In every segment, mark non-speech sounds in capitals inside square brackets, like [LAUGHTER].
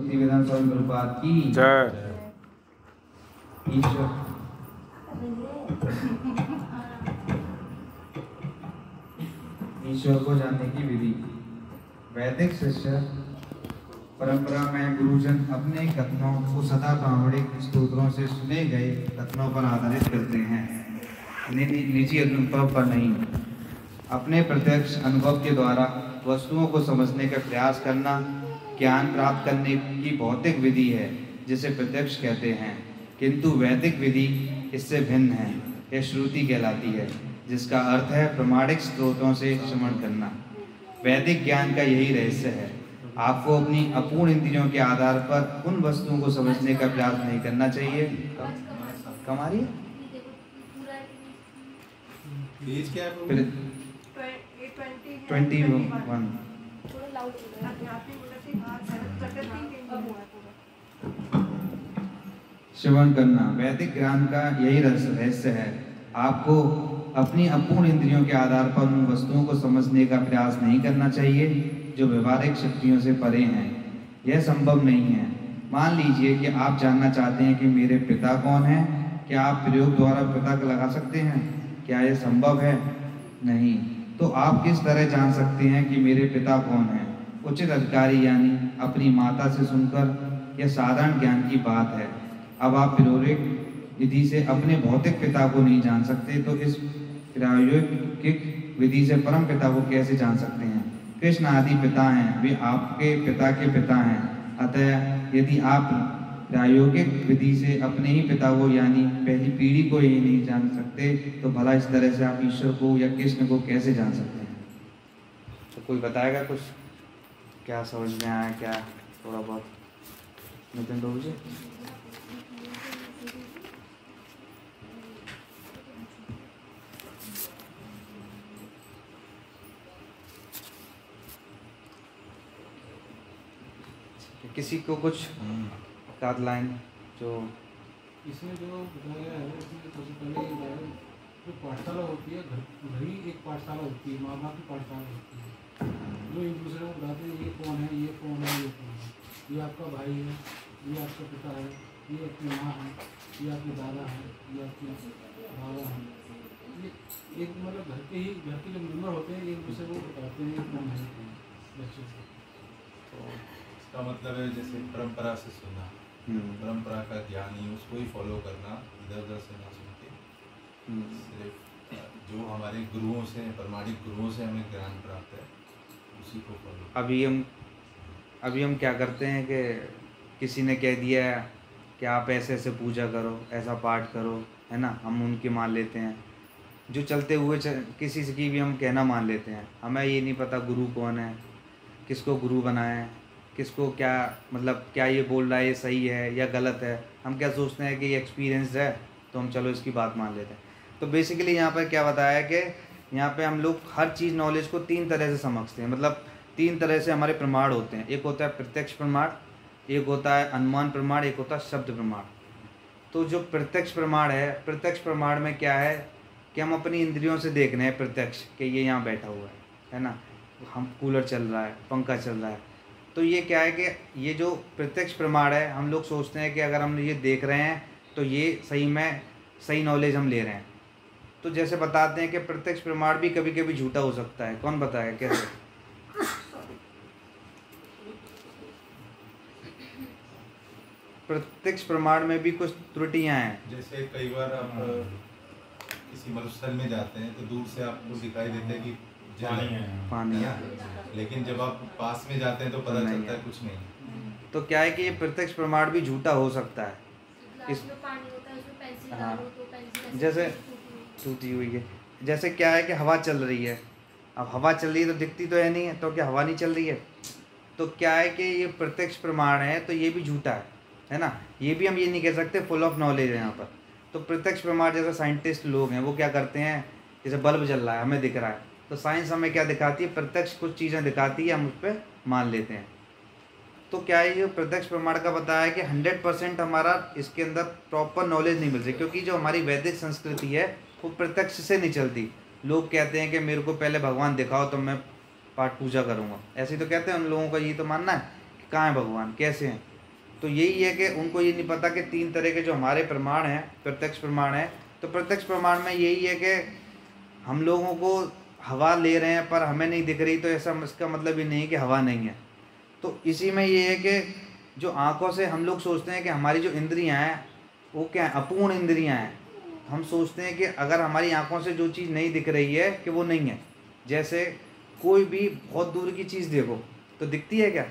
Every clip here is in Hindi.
विधान स्वामी प्रभुपाद की। जय। ईश्वर। ईश्वर को जानने की विधि। वैदिक शिष्य परंपरा में गुरुजन अपने कथनों को सदा प्रामाणिक स्तोत्रों से सुने गए कथनों पर आधारित करते हैं। निजी अनुभव पर नहीं। अपने प्रत्यक्ष अनुभव के द्वारा वस्तुओं को समझने का प्रयास करना ज्ञान प्राप्त करने की भौतिक विधि है जिसे प्रत्यक्ष कहते हैं। किंतु वैदिक विधि इससे भिन्न है यह श्रुति कहलाती है जिसका अर्थ है प्रमाणिक स्रोतों से श्रवण करना। वैदिक ज्ञान का यही रहस्य है। आपको अपनी अपूर्ण इंद्रियों के आधार पर उन वस्तुओं को समझने का प्रयास नहीं करना चाहिए। कम आ रही है पेज क्या है फिर प्रभु? Twenty one. श्रवण करना, वैदिक ज्ञान का यही रहस्य है। आपको अपनी अपूर्ण इंद्रियों के आधार पर उन वस्तुओं को समझने का प्रयास नहीं करना चाहिए, जो व्यवहारिक शक्तियों से परे हैं। यह संभव नहीं है। मान लीजिए कि आप जानना चाहते हैं कि मेरे पिता कौन हैं। क्या आप प्रयोग द्वारा पिता पता लगा सकते हैं? क्या यह संभव है? नहीं। तो आप किस तरह जान सकते हैं कि मेरे पिता कौन हैं? उचित अधिकारी यानी अपनी माता से सुनकर यह साधारण ज्ञान की बात है। अब आप प्रायोगिक विधि से अपने भौतिक पिता को नहीं जान सकते तो इस प्रायोगिक विधि से परम पिता को कैसे जान सकते हैं? कृष्ण आदि पिता हैं, वे आपके पिता के पिता हैं। अतः यदि आप प्रायोगिक विधि से अपने ही पिता को यानी पहली पीढ़ी को ही नहीं जान सकते तो भला इस तरह से आप ईश्वर को या कृष्ण को कैसे जान सकते हैं? तो कोई बताएगा कुछ? क्या समझ में आया क्या? थोड़ा बहुत। नितिन बाबू जी? किसी को कुछ? सात लाइन जो इसमें जो बताया है इसमें सबसे पहले जो पाठशाला होती है घर घर ही एक पाठशाला होती है माँ बाप की पाठशाला होती है। जो एक दूसरे को बताते हैं ये कौन है ये कौन है ये कौन है? ये आपका भाई है ये आपका पिता है ये आपकी माँ है ये आपके दादा है ये आपके बाबा है। ये एक मतलब घर के ही घर के जो मेंबर होते हैं एक दूसरे को बताते हैं ये कौन है कौन बच्चे को तो इसका मतलब है जैसे परंपरा से सुनना हम्म, परंपरा का ज्ञान ही उसको ही फॉलो करना इधर उधर से ना सुन के। हम्म, सिर्फ़ जो हमारे गुरुओं से प्रमाणिक गुरुओं से हमें ज्ञान प्राप्त है। उसी को अभी हम अभी हम क्या करते हैं कि किसी ने कह दिया है कि आप ऐसे ऐसे पूजा करो ऐसा पाठ करो है ना? हम उनकी मान लेते हैं। जो चलते हुए च, किसी से की भी हम कहना मान लेते हैं। हमें ये नहीं पता गुरु कौन है किसको गुरु बनाया है किसको क्या मतलब क्या ये बोल रहा है ये सही है या गलत है। हम क्या सोचते हैं कि ये एक्सपीरियंस है तो हम चलो इसकी बात मान लेते हैं। तो बेसिकली यहाँ पर क्या बताया कि यहाँ पे हम लोग हर चीज़ नॉलेज को तीन तरह से समझते हैं। मतलब तीन तरह से हमारे प्रमाण होते हैं। एक होता है प्रत्यक्ष प्रमाण, एक होता है अनुमान प्रमाण, एक होता है शब्द प्रमाण। तो जो प्रत्यक्ष प्रमाण है, प्रत्यक्ष प्रमाण में क्या है कि हम अपनी इंद्रियों से देख रहे हैं प्रत्यक्ष कि ये यहाँ बैठा हुआ है है ना? हम कूलर चल रहा है, पंखा चल रहा है। तो ये क्या है कि ये जो प्रत्यक्ष प्रमाण है, हम लोग सोचते हैं कि अगर हम ये देख रहे हैं तो ये सही में सही नॉलेज हम ले रहे हैं। तो जैसे बताते हैं कि प्रत्यक्ष प्रमाण भी कभी कभी झूठा हो सकता है। कौन बताएगा कैसे? प्रत्यक्ष प्रमाण में भी कुछ त्रुटियाँ हैं। जैसे कई बार आप किसी मरुस्थल में जाते हैं तो दूर से आपको दिखाई देता है कि जल है। पानी है। लेकिन जब आप पास में जाते हैं तो पता चलता है। है कुछ नहीं। तो क्या है कि ये प्रत्यक्ष प्रमाण भी झूठा हो सकता है? पानी है उसमें हाँ। तो जैसे- टूटी हुई। है। जैसे क्या है कि हवा चल रही है। अब हवा चल रही है तो दिखती तो है नहीं है तो क्या हवा नहीं चल रही है? तो क्या है कि ये प्रत्यक्ष प्रमाण है तो ये भी झूठा है है ना? ये भी हम ये नहीं कह सकते फुल ऑफ़ नॉलेज है यहाँ पर। तो प्रत्यक्ष प्रमाण जैसे साइंटिस्ट लोग हैं, वो क्या करते हैं, जैसे बल्ब जल रहा है, हमें दिख रहा है। तो साइंस हमें क्या दिखाती है? प्रत्यक्ष कुछ चीज़ें दिखाती है, हम उस पर मान लेते हैं। तो क्या ये प्रत्यक्ष प्रमाण का बताया है कि हंड्रेड परसेंट हमारा इसके अंदर प्रॉपर नॉलेज नहीं मिल क्योंकि जो हमारी वैदिक संस्कृति है, वो प्रत्यक्ष से नहीं चलती। लोग कहते हैं कि मेरे को पहले भगवान दिखाओ तो मैं पाठ पूजा करूँगा। ऐसे तो कहते हैं उन लोगों का ये तो मानना है कि कहाँ है भगवान? कैसे हैं? तो यही है कि उनको ये नहीं पता कि तीन तरह के जो हमारे प्रमाण हैं, प्रत्यक्ष प्रमाण है तो प्रत्यक्ष प्रमाण में यही है कि हम लोगों को हवा ले रहे हैं, पर हमें नहीं दिख रही तो ऐसा इसका मतलब ये नहीं कि हवा नहीं है। तो इसी में ये है कि जो आँखों से हम लोग सोचते हैं कि हमारी जो इंद्रियाँ हैं, वो क्या है? अपूर्ण इंद्रियाँ हैं। हम सोचते हैं कि अगर हमारी आँखों से जो चीज़ नहीं दिख रही है, कि वो नहीं है। जैसे कोई भी बहुत दूर की चीज़ देखो तो दिखती है क्या?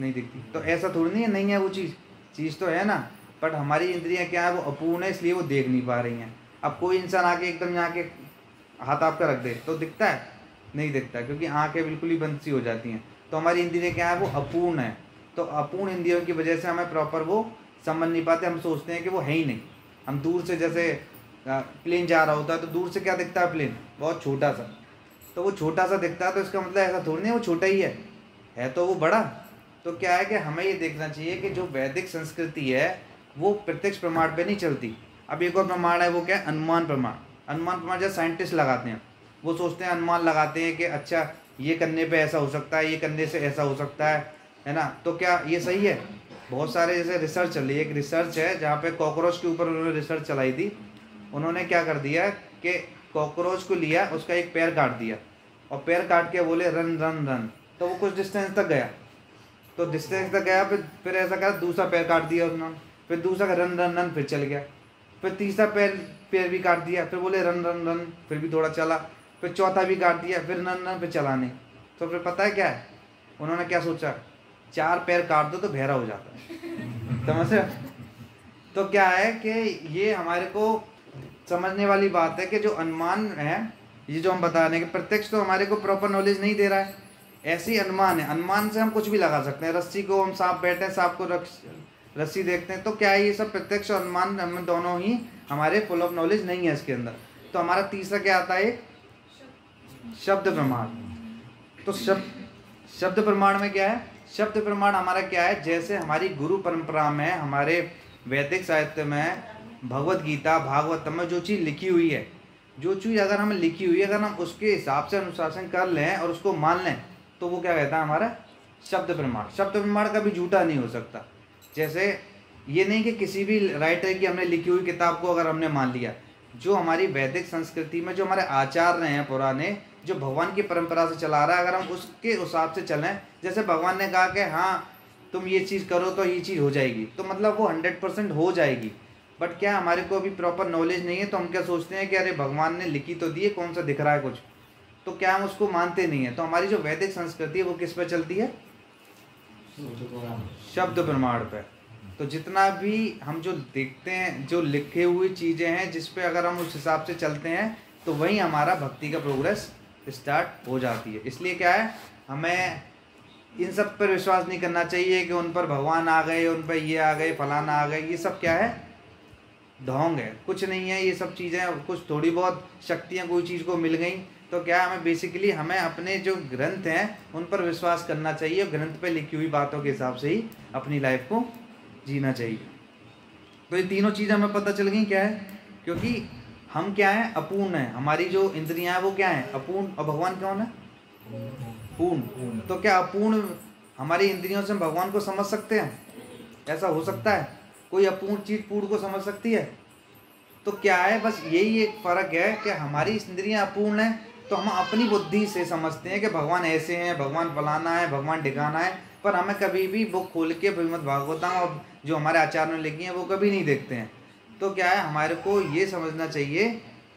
नहीं दिखती। तो ऐसा थोड़ी नहीं है नहीं है वो चीज़। चीज़ तो है ना, बट हमारी इंद्रियाँ क्या है? वो अपूर्ण है, इसलिए वो देख नहीं पा रही हैं। अब कोई इंसान आके एकदम यहाँ के हाथ आपका रख दे तो दिखता है? नहीं दिखता, क्योंकि आँखें बिल्कुल ही बंद सी हो जाती हैं। तो हमारी इंद्रियाँ क्या है, वो अपूर्ण है। तो अपूर्ण इंद्रियों की वजह से हमें प्रॉपर वो समझ नहीं पाते, हम सोचते हैं कि वो है ही नहीं। हम दूर से जैसे प्लेन जा रहा होता है तो दूर से क्या दिखता है प्लेन बहुत छोटा सा। तो वो छोटा सा दिखता है तो इसका मतलब ऐसा थोड़ी नहीं वो छोटा ही है। है तो वो बड़ा। तो क्या है कि हमें ये देखना चाहिए कि जो वैदिक संस्कृति है, वो प्रत्यक्ष प्रमाण पे नहीं चलती। अब एक और प्रमाण है, वो क्या है? अनुमान प्रमाण। अनुमान प्रमाण जैसे साइंटिस्ट लगाते हैं। वो सोचते हैं अनुमान लगाते हैं कि अच्छा ये करने पे ऐसा हो सकता है, ये करने से ऐसा हो सकता है है ना? तो क्या ये सही है? बहुत सारे जैसे रिसर्च चल रही है। एक रिसर्च है जहाँ पे कॉकरोच के ऊपर उन्होंने रिसर्च चलाई थी। उन्होंने क्या कर दिया कि कॉकरोच को लिया, उसका एक पैर काट दिया और पैर काट के बोले, रन रन रन। तो वो कुछ डिस्टेंस तक गया। तो डिस्टेंस तक गया, फिर फिर ऐसा करा, दूसरा पैर काट दिया उन्होंने फिर दूसरा रन रन रन, फिर चल गया। फिर तीसरा पैर पैर भी काट दिया। फिर बोले, रन रन रन, फिर भी थोड़ा चला। फिर चौथा भी काट दिया फिर नन रन फिर चला नहीं तो फिर पता है क्या है? उन्होंने क्या सोचा? चार पैर काट दो तो बहरा हो जाता है। [LAUGHS] समझ तो क्या है कि ये हमारे को समझने वाली बात है कि जो अनुमान है, ये जो हम बता रहे हैं कि प्रत्यक्ष तो हमारे को प्रॉपर नॉलेज नहीं दे रहा है। ऐसी अनुमान है। अनुमान से हम कुछ भी लगा सकते हैं। रस्सी को हम सांप बैठे हैं सांप को रस्सी देखते हैं तो क्या है ये सब प्रत्यक्ष और अनुमान दोनों ही हमारे फुल ऑफ़ नॉलेज नहीं है इसके अंदर। तो हमारा तीसरा क्या आता है? शब्द प्रमाण। तो शब्द शब्द प्रमाण में क्या है? शब्द प्रमाण हमारा क्या है? जैसे हमारी गुरु परंपरा में, हमारे वैदिक साहित्य में भगवत गीता, भागवत में जो चीज़ लिखी हुई है, जो चीज़ अगर हमें लिखी हुई है, अगर हम उसके हिसाब से अनुशासन कर लें और उसको मान लें तो वो क्या कहता है हमारा? शब्द प्रमाण। शब्द प्रमाण कभी झूठा नहीं हो सकता। जैसे ये नहीं कि किसी भी राइटर की हमने लिखी हुई किताब को अगर हमने मान लिया, जो हमारी वैदिक संस्कृति में जो हमारे आचार्य हैं पुराने जो भगवान की परंपरा से चला रहा है, अगर हम उसके हिसाब से चलें, जैसे भगवान ने कहा कि हाँ तुम ये चीज़ करो तो ये चीज़ हो जाएगी। तो मतलब वो हंड्रेड परसेंट हो जाएगी। बट क्या हमारे को अभी प्रॉपर नॉलेज नहीं है तो हम क्या सोचते हैं कि, अरे, भगवान ने लिखी तो दी है, कौन सा दिख रहा है कुछ? तो क्या हम उसको मानते नहीं है? तो हमारी जो वैदिक संस्कृति है, वो किस पर चलती है? शब्द प्रमाण पर तो जितना भी हम जो देखते हैं, जो लिखे हुई चीज़ें हैं, जिस पे अगर हम उस हिसाब से चलते हैं तो वही हमारा भक्ति का प्रोग्रेस स्टार्ट हो जाती है। इसलिए क्या है, हमें इन सब पर विश्वास नहीं करना चाहिए कि उन पर भगवान आ गए, उन पर ये आ गए, फलाना आ गए। ये सब क्या है? ढोंग है। कुछ नहीं है, ये सब चीज़ें, कुछ थोड़ी बहुत शक्तियाँ कोई चीज़ को मिल गई। तो क्या हमें बेसिकली हमें अपने जो ग्रंथ हैं, उन पर विश्वास करना चाहिए ग्रंथ पे लिखी हुई बातों के हिसाब से ही अपनी लाइफ को जीना चाहिए। तो ये तीनों चीज़ें हमें पता चल गई क्या है? क्योंकि हम क्या हैं? अपूर्ण है। हमारी जो इंद्रियाँ हैं, वो क्या हैं? अपूर्ण। और भगवान कौन है? पूर्ण। तो क्या अपूर्ण हमारी इंद्रियों से हम भगवान को समझ सकते हैं? ऐसा हो सकता है? कोई अपूर्ण चीज़ पूर्ण को समझ सकती है? तो क्या है? बस यही एक फ़र्क है कि हमारी इंद्रियाँ अपूर्ण है तो हम अपनी बुद्धि से समझते हैं कि भगवान ऐसे हैं, भगवान फलाना है, भगवान ढिकाना है, पर हमें कभी भी बुक खोल के भगवत भागवता और जो हमारे आचार्य लिखी हैं, वो कभी नहीं देखते हैं। तो क्या है? हमारे को ये समझना चाहिए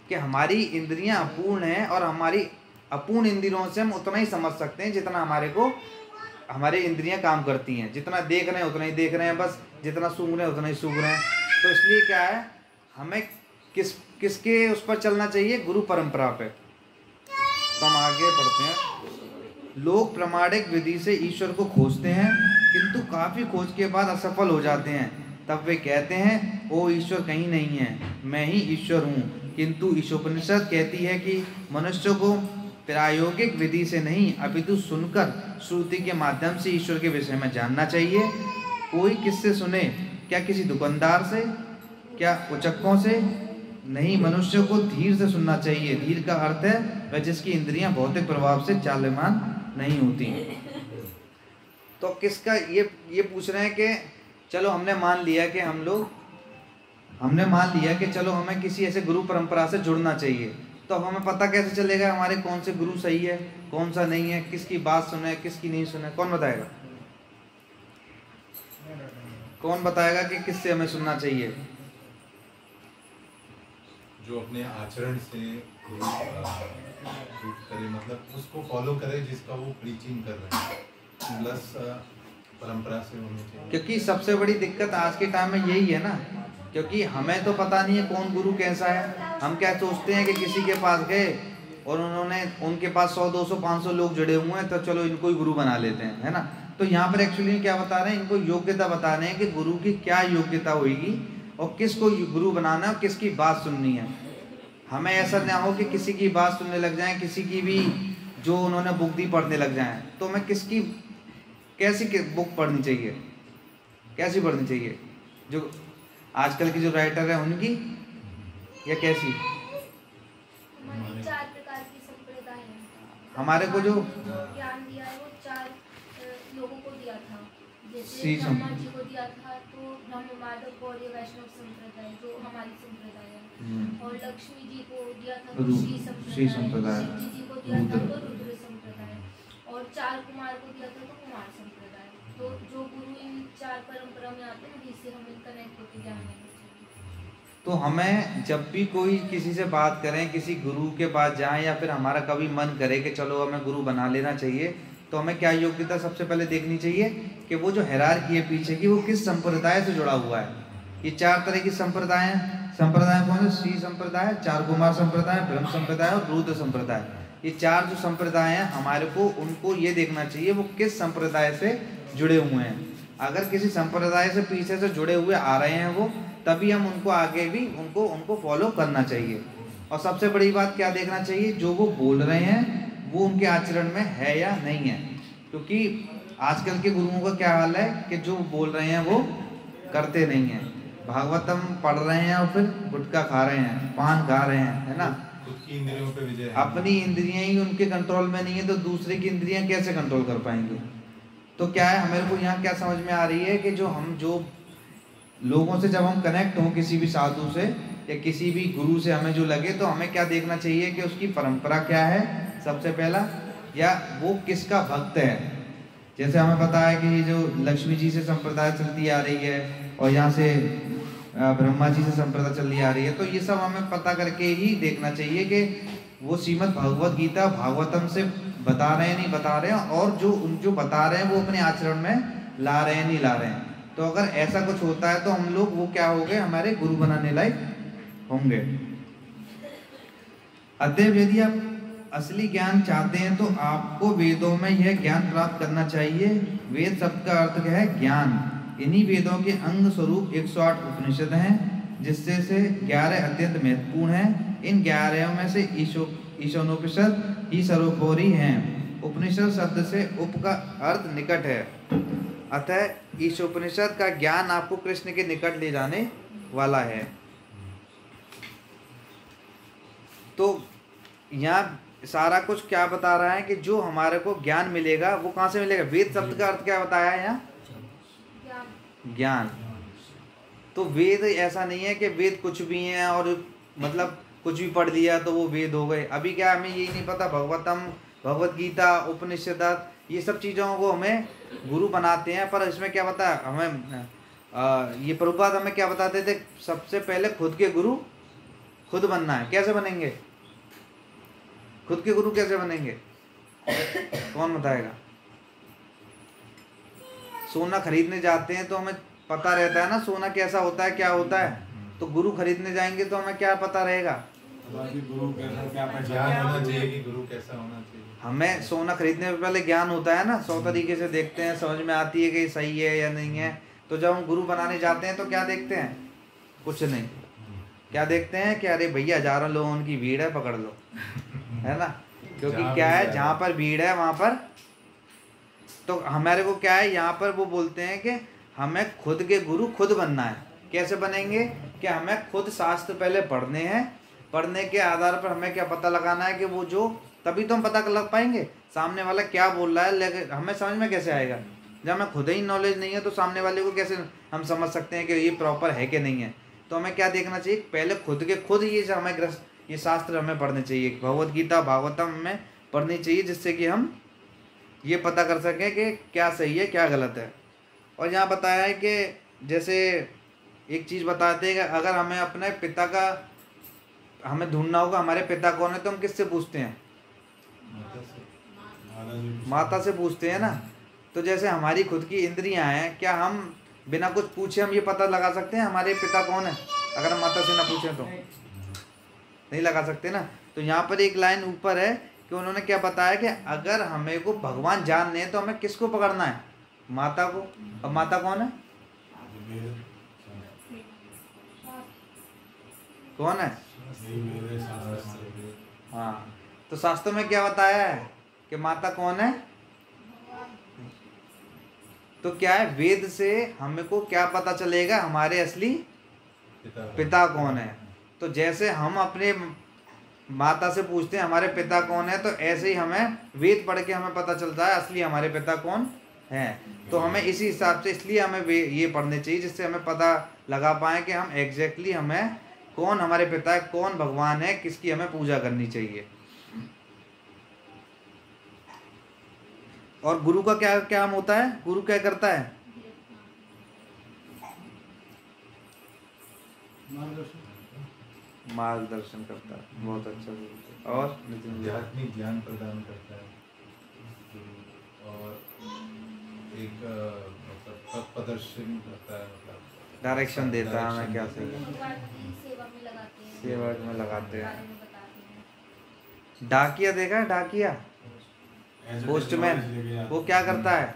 कि हमारी इंद्रियाँ अपूर्ण हैं और हमारी अपूर्ण इंद्रियों से हम उतना ही समझ सकते हैं जितना हमारे को हमारे इंद्रियाँ काम करती हैं। जितना देख रहे हैं, उतना ही देख रहे हैं, बस जितना सूंघ रहे हैं, उतना ही सूंघ रहे हैं। तो इसलिए क्या है? हमें किस, किसके उस पर चलना चाहिए? गुरु परंपरा पे। तो हम आगे बढ़ते हैं। लोग प्रमाणिक विधि से ईश्वर को खोजते हैं, किंतु काफ़ी खोज के बाद असफल हो जाते हैं। तब वे कहते हैं, ओ ईश्वर, कहीं नहीं है। मैं ही ईश्वर हूँ। किंतु ईशोपनिषद कहती है कि मनुष्य को प्रायोगिक विधि से नहीं, अपितु सुनकर श्रुति के माध्यम से ईश्वर के विषय में जानना चाहिए। कोई किससे सुने? क्या किसी दुकानदार से? क्या उचक्कों से? नहीं, मनुष्य को धीर से सुनना चाहिए। धीर का अर्थ है, वह जिसकी इंद्रियाँ भौतिक प्रभाव से चालमान नहीं होती तो किसका ये ये पूछ रहे हैं कि चलो हमने मान लिया कि हम लोग, हमने मान लिया कि चलो हमें किसी ऐसे गुरु परंपरा से जुड़ना चाहिए। तो अब हमें पता कैसे चलेगा हमारे कौन से गुरु सही है, कौन सा नहीं है, किसकी बात सुने, किसकी नहीं सुने, कौन बताएगा? कौन बताएगा कि किससे हमें सुनना चाहिए? जो अपने आचरण से करे मतलब उसको फॉलो करे जिसका वो प्रीचिंग कर रहे हैं। प्लस परंपरा से होनी चाहिए। क्योंकि सबसे बड़ी दिक्कत आज के टाइम में यही है ना, क्योंकि हमें तो पता नहीं है कौन गुरु कैसा है। हम क्या सोचते हैं कि किसी के पास गए और उन्होंने, उनके पास 100 200 500 लोग जुड़े हुए हैं तो चलो इनको ही गुरु बना लेते हैं, है ना? तो यहाँ पर एक्चुअली क्या बता रहे हैं, इनको योग्यता बता रहे हैं कि गुरु की क्या योग्यता होगी और किसको गुरु बनाना है और किसकी बात सुननी है। हमें ऐसा ना हो कि किसी की बात सुनने लग जाए, किसी की भी जो उन्होंने बुक दी पढ़ने लग जाए। तो हमें किसकी कैसी बुक पढ़नी चाहिए? कैसी पढ़नी चाहिए? जो आजकल की जो राइटर है उनकी? या कैसी? हमारी की जो ज्ञान दिया है वो चार लोगों को दिया था। जैसे ब्रह्मा जी को दिया था तो ब्रह्म माधव गौरी वैष्णव संप्रदाय जो हमारी संप्रदाय है। हम्म, और लक्ष्मी जी को दिया था तो श्री संप्रदाय। शिव जी को दिया था तो रुद्र संप्रदाय। और चार कुमार को दिया था तो कुमार संप्रदाय तो जो गुरु इन चार परंपरा में आते हैं वहीं से हमें कनेक्ट होकर ज्ञान तो हमें जब भी कोई किसी से बात करें, किसी गुरु के पास जाएँ या फिर हमारा कभी मन करे कि चलो हमें गुरु बना लेना चाहिए तो हमें क्या योग्यता सबसे पहले देखनी चाहिए कि वो जो हैरार की है पीछे की, वो किस संप्रदाय से जुड़ा हुआ है? ये चार तरह की संप्रदाय हैं। संप्रदाय कौन है? श्री संप्रदाय, चार कुमार संप्रदाय, ब्रह्म संप्रदाय और रुद्र संप्रदाय। ये चार जो संप्रदाय हैं, हमारे को, उनको ये देखना चाहिए, वो किस संप्रदाय से जुड़े हुए हैं। अगर किसी संप्रदाय से पीछे से जुड़े हुए आ रहे हैं वो, तभी हम उनको आगे भी, उनको उनको फॉलो करना चाहिए। और सबसे बड़ी बात क्या देखना चाहिए, जो वो बोल रहे हैं, वो उनके आचरण में है या नहीं है। क्योंकि आजकल के गुरुओं का क्या हाल है, कि जो बोल रहे हैं, वो करते नहीं हैं। भागवतम पढ़ रहे हैं और फिर गुटखा खा रहे हैं, पान खा रहे हैं, है ना? अपनी इंद्रियाँ ही उनके कंट्रोल में नहीं है तो दूसरे की इंद्रियाँ कैसे कंट्रोल कर पाएँगे? तो क्या है हमारे को यहाँ क्या समझ में आ रही है कि जो हम, जो लोगों से जब हम कनेक्ट हों किसी भी साधु से या किसी भी गुरु से हमें जो लगे तो हमें क्या देखना चाहिए कि उसकी परंपरा क्या है सबसे पहला? या वो किसका भक्त है? जैसे हमें पता है कि ये जो लक्ष्मी जी से संप्रदाय चलती आ रही है और यहाँ से ब्रह्मा जी से संप्रदाय चली आ रही है। तो ये सब हमें पता करके ही देखना चाहिए कि वो श्रीमद भगवत गीता भागवतम से बता रहे हैं, नहीं बता रहे हैं, और जो उन जो बता रहे हैं वो अपने आचरण में ला रहे हैं, नहीं ला रहे हैं। तो अगर ऐसा कुछ होता है तो हम लोग वो क्या हो गए? हमारे गुरु बनाने लायक होंगे। अतएव यदि आप असली ज्ञान चाहते हैं तो आपको वेदों में यह ज्ञान प्राप्त करना चाहिए। वेद शब्द का अर्थ क्या है? ज्ञान। इन्हीं वेदों के अंग स्वरूप 108 उपनिषद हैं जिससे से 11 अत्यंत महत्वपूर्ण हैं। इन 11 में से ईशो ईशोनोपनिषद ही सर्वोपरि हैं। उपनिषद शब्द से उप का अर्थ निकट है। अतः ईशोपनिषद का ज्ञान आपको कृष्ण के निकट ले जाने वाला है। तो यहाँ सारा कुछ क्या बता रहा है कि जो हमारे को ज्ञान मिलेगा वो कहाँ से मिलेगा? वेद शब्द का अर्थ क्या बताया है यहाँ? ज्ञान। तो वेद ऐसा नहीं है कि वेद कुछ भी हैं और मतलब कुछ भी पढ़ लिया तो वो वेद हो गए। अभी क्या हमें यही नहीं पता? भगवतम भगवत गीता उपनिषद ये सब चीज़ों को हमें गुरु बनाते हैं पर इसमें क्या पता? हमें आ, ये प्रभुपाद हमें क्या बताते थे? सबसे पहले खुद के गुरु खुद बनना है। कैसे बनेंगे? खुद के गुरु कैसे बनेंगे? कौन बताएगा? सोना खरीदने जाते हैं तो हमें पता रहता है ना सोना कैसा होता है क्या होता है। तो गुरु खरीदने जाएँगे तो हमें क्या पता रहेगा? बाकी गुरु कैसा क्या ज्ञान होना चाहिए कि गुरु कैसा होना चाहिए। हमें सोना खरीदने से पहले ज्ञान होता है ना सौ तरीके से देखते हैं समझ में आती है कि सही है या नहीं है। तो जब हम गुरु बनाने जाते हैं तो क्या देखते हैं? कुछ नहीं। क्या देखते हैं कि अरे भैया हज़ारों लोगों की भीड़ है पकड़ लो। है ना? क्योंकि क्या है। जहाँ पर भीड़ है वहाँ पर तो हमारे को क्या है, यहाँ पर वो बोलते हैं कि हमें खुद के गुरु खुद बनना है। कैसे बनेंगे? कि हमें खुद शास्त्र पहले पढ़ने हैं। पढ़ने के आधार पर हमें क्या पता लगाना है कि वो जो, तभी तो हम पता लग पाएँगे, सामने वाला क्या बोल रहा है, लेकिन हमें समझ में कैसे आएगा? जब हमें खुद ही नॉलेज नहीं है तो सामने वाले को कैसे हम समझ सकते हैं कि ये प्रॉपर है कि नहीं है? तो हमें क्या देखना चाहिए? पहले खुद के, खुद ये हमें ग्रस्त ये शास्त्र हमें पढ़ने चाहिए। भगवत गीता, भागवतम हमें पढ़नी चाहिए, जिससे कि हम ये पता कर सकें कि क्या सही है, क्या गलत है। और यहाँ बताया है कि जैसे एक चीज़ बताते हैं कि अगर हमें अपने पिता का, हमें ढूंढना होगा, हमारे पिता कौन है तो हम किससे पूछते हैं? माता से माता से पूछते हैं ना। तो जैसे हमारी खुद की इंद्रियाँ हैं, क्या हम बिना कुछ पूछे हम ये पता लगा सकते हैं हमारे पिता कौन है? अगर हम माता से ना पूछें तो। नहीं लगा सकते ना। तो यहाँ पर एक लाइन ऊपर है कि उन्होंने क्या बताया कि अगर हमें को भगवान जानने हैं तो हमें किसको पकड़ना है? माता को? अब माता कौन है? कौन है? हाँ। तो शास्त्र में क्या बताया है कि माता कौन है? तो क्या है, वेद से हमें को क्या पता चलेगा? हमारे असली पिता कौन है? तो जैसे हम अपने माता से पूछते हैं, हमारे पिता कौन है? तो ऐसे ही हमें वेद पढ़ के हमें पता चलता है, असली हमारे पिता कौन है? तो हमें इसी हिसाब से इसलिए हमें ये पढ़ने चाहिए, जिससे हमें पता लगा पाए कि हम एग्जैक्टली हमें कौन हमारे पिता है, कौन भगवान है, किसकी हमें पूजा करनी चाहिए। और गुरु का क्या काम होता है? गुरु क्या करता है? मार्गदर्शन करता है। बहुत अच्छा गुरु है। और? नितिन आध्यात्मिक ज्ञान प्रदान करता है। और एक मतलब प्रदर्शन करता है मतलब। डायरेक्शन देता है हमें क्या सही सेवा में लगाते हैं। हैं। हैं। डाकिया देखा है डाकिया? पोस्टमैन वो क्या करता है?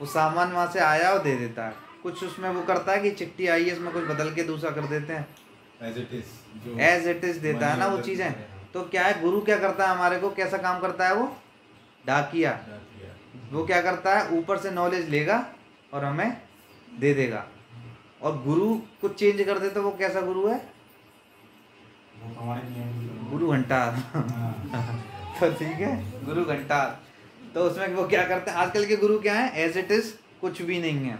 वो सामान वहाँ से आया और दे देता है। कुछ उसमें वो करता है कि चिट्ठी आई है इसमें कुछ बदल के दूसरा कर देते हैं। एज इट इज़ देता है ना वो चीज़ें। है। तो क्या है गुरु क्या करता है हमारे को? कैसा काम करता है वो? डाकिया। वो क्या करता है? ऊपर से नॉलेज लेगा और हमें दे देगा। और गुरु कुछ चेंज कर दे तो वो कैसा गुरु है? गुरु। घंटार तो ठीक है गुरु घंटार तो उसमें वो क्या करते हैं? आजकल के गुरु क्या है? एज इट इज़ कुछ भी नहीं है।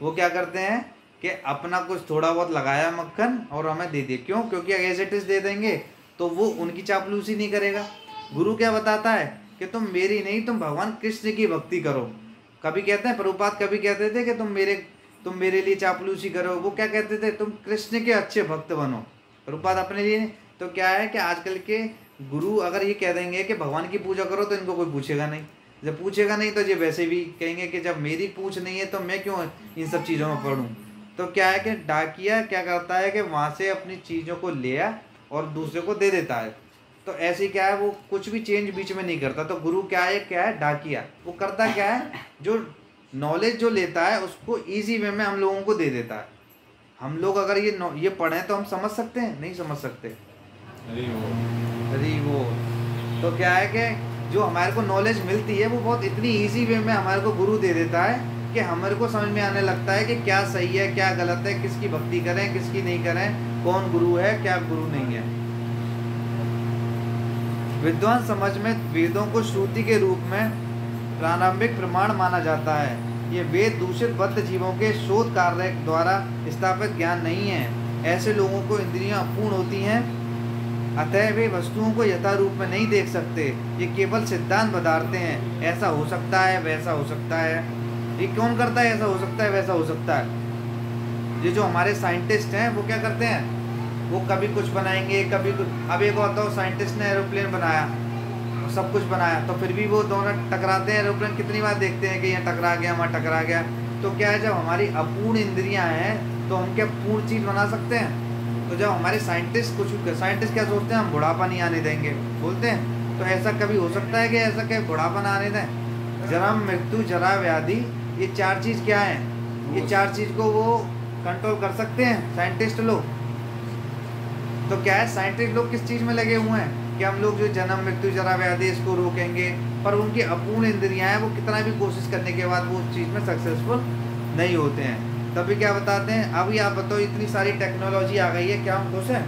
वो क्या करते हैं? कि अपना कुछ थोड़ा बहुत लगाया मक्खन और हमें दे दे। क्यों? क्योंकि एज इट इज़ दे देंगे तो वो उनकी चापलूसी नहीं करेगा। गुरु क्या बताता है कि तुम मेरी नहीं, तुम भगवान कृष्ण की भक्ति करो। कभी कहते हैं प्रभुपात कभी कहते थे कि तुम मेरे तुम मेरे लिए चापलूसी करो। वो क्या कहते थे? तुम कृष्ण के अच्छे भक्त बनो। प्रभुपात अपने लिए तो क्या है कि आजकल के गुरु अगर ये कह देंगे कि भगवान की पूजा करो तो इनको कोई पूछेगा नहीं। जब पूछेगा नहीं तो ये वैसे भी कहेंगे कि जब मेरी पूछ नहीं है तो मैं क्यों इन सब चीज़ों में पढ़ूँ? तो क्या है कि डाकिया क्या करता है कि वहाँ से अपनी चीज़ों को लिया और दूसरे को दे देता है। तो ऐसे क्या है वो कुछ भी चेंज बीच में नहीं करता। तो गुरु क्या है क्या है डाकिया। वो करता क्या है जो नॉलेज जो लेता है उसको ईजी वे में हम लोगों को दे देता है। हम लोग अगर ये ये पढ़ें तो हम समझ सकते हैं नहीं समझ सकते। अरे वो। अरे वो। तो क्या है कि जो हमारे को नॉलेज मिलती है वो बहुत इतनी ईजी वे में हमारे को गुरु दे देता है कि हमारे को समझ में आने लगता है कि क्या सही है, क्या गलत है, किसकी भक्ति करें, किसकी नहीं करें, कौन गुरु है, क्या गुरु नहीं है। विद्वान समझ में वेदों को श्रुति के रूप में प्रारंभिक प्रमाण माना जाता है। ये वेद दूषित बद्ध जीवों के शोध कार्य द्वारा स्थापित ज्ञान नहीं है। ऐसे लोगों को इंद्रियाँ अपूर्ण होती हैं, अतः वे वस्तुओं को यथा रूप में नहीं देख सकते। ये केवल सिद्धांत बताते हैं। ऐसा हो सकता है, वैसा हो सकता है। ये कौन करता है? ऐसा हो सकता है, वैसा हो सकता है। ये जो हमारे साइंटिस्ट हैं, वो क्या करते हैं? वो कभी कुछ बनाएँगे, कभी कुछ। अब एक होता है साइंटिस्ट ने एरोप्लेन बनाया सब कुछ बनाया तो फिर भी वो दोनों टकराते हैं एरोप्लेन कितनी बार देखते हैं कि यहाँ टकरा गया, वहाँ टकरा गया। तो क्या है, जब हमारी अपूर्ण इंद्रियाँ हैं तो हम क्या पूर्ण चीज़ बना सकते हैं? तो जब हमारे साइंटिस्ट कुछ साइंटिस्ट क्या सोचते हैं, हम बुढ़ापा नहीं आने देंगे। बोलते हैं तो ऐसा कभी हो सकता है कि ऐसा क्या बुढ़ापा ना आने दें? जरा मृत्यु, जरा, व्याधि ये चार चीज़ क्या है? ये चार चीज़ को वो कंट्रोल कर सकते हैं साइंटिस्ट लोग। तो क्या है साइंटिस्ट लोग किस चीज़ में लगे हुए हैं? कि हम लोग जो जन्म मृत्यु जरा व्याधि इसको रोकेंगे पर उनकी अपूर्ण इंद्रियाँ हैं वो कितना भी कोशिश करने के बाद वो उस चीज़ में सक्सेसफुल नहीं होते हैं। तभी क्या बताते हैं अभी आप बताओ इतनी सारी टेक्नोलॉजी आ गई है क्या हम खुश हैं?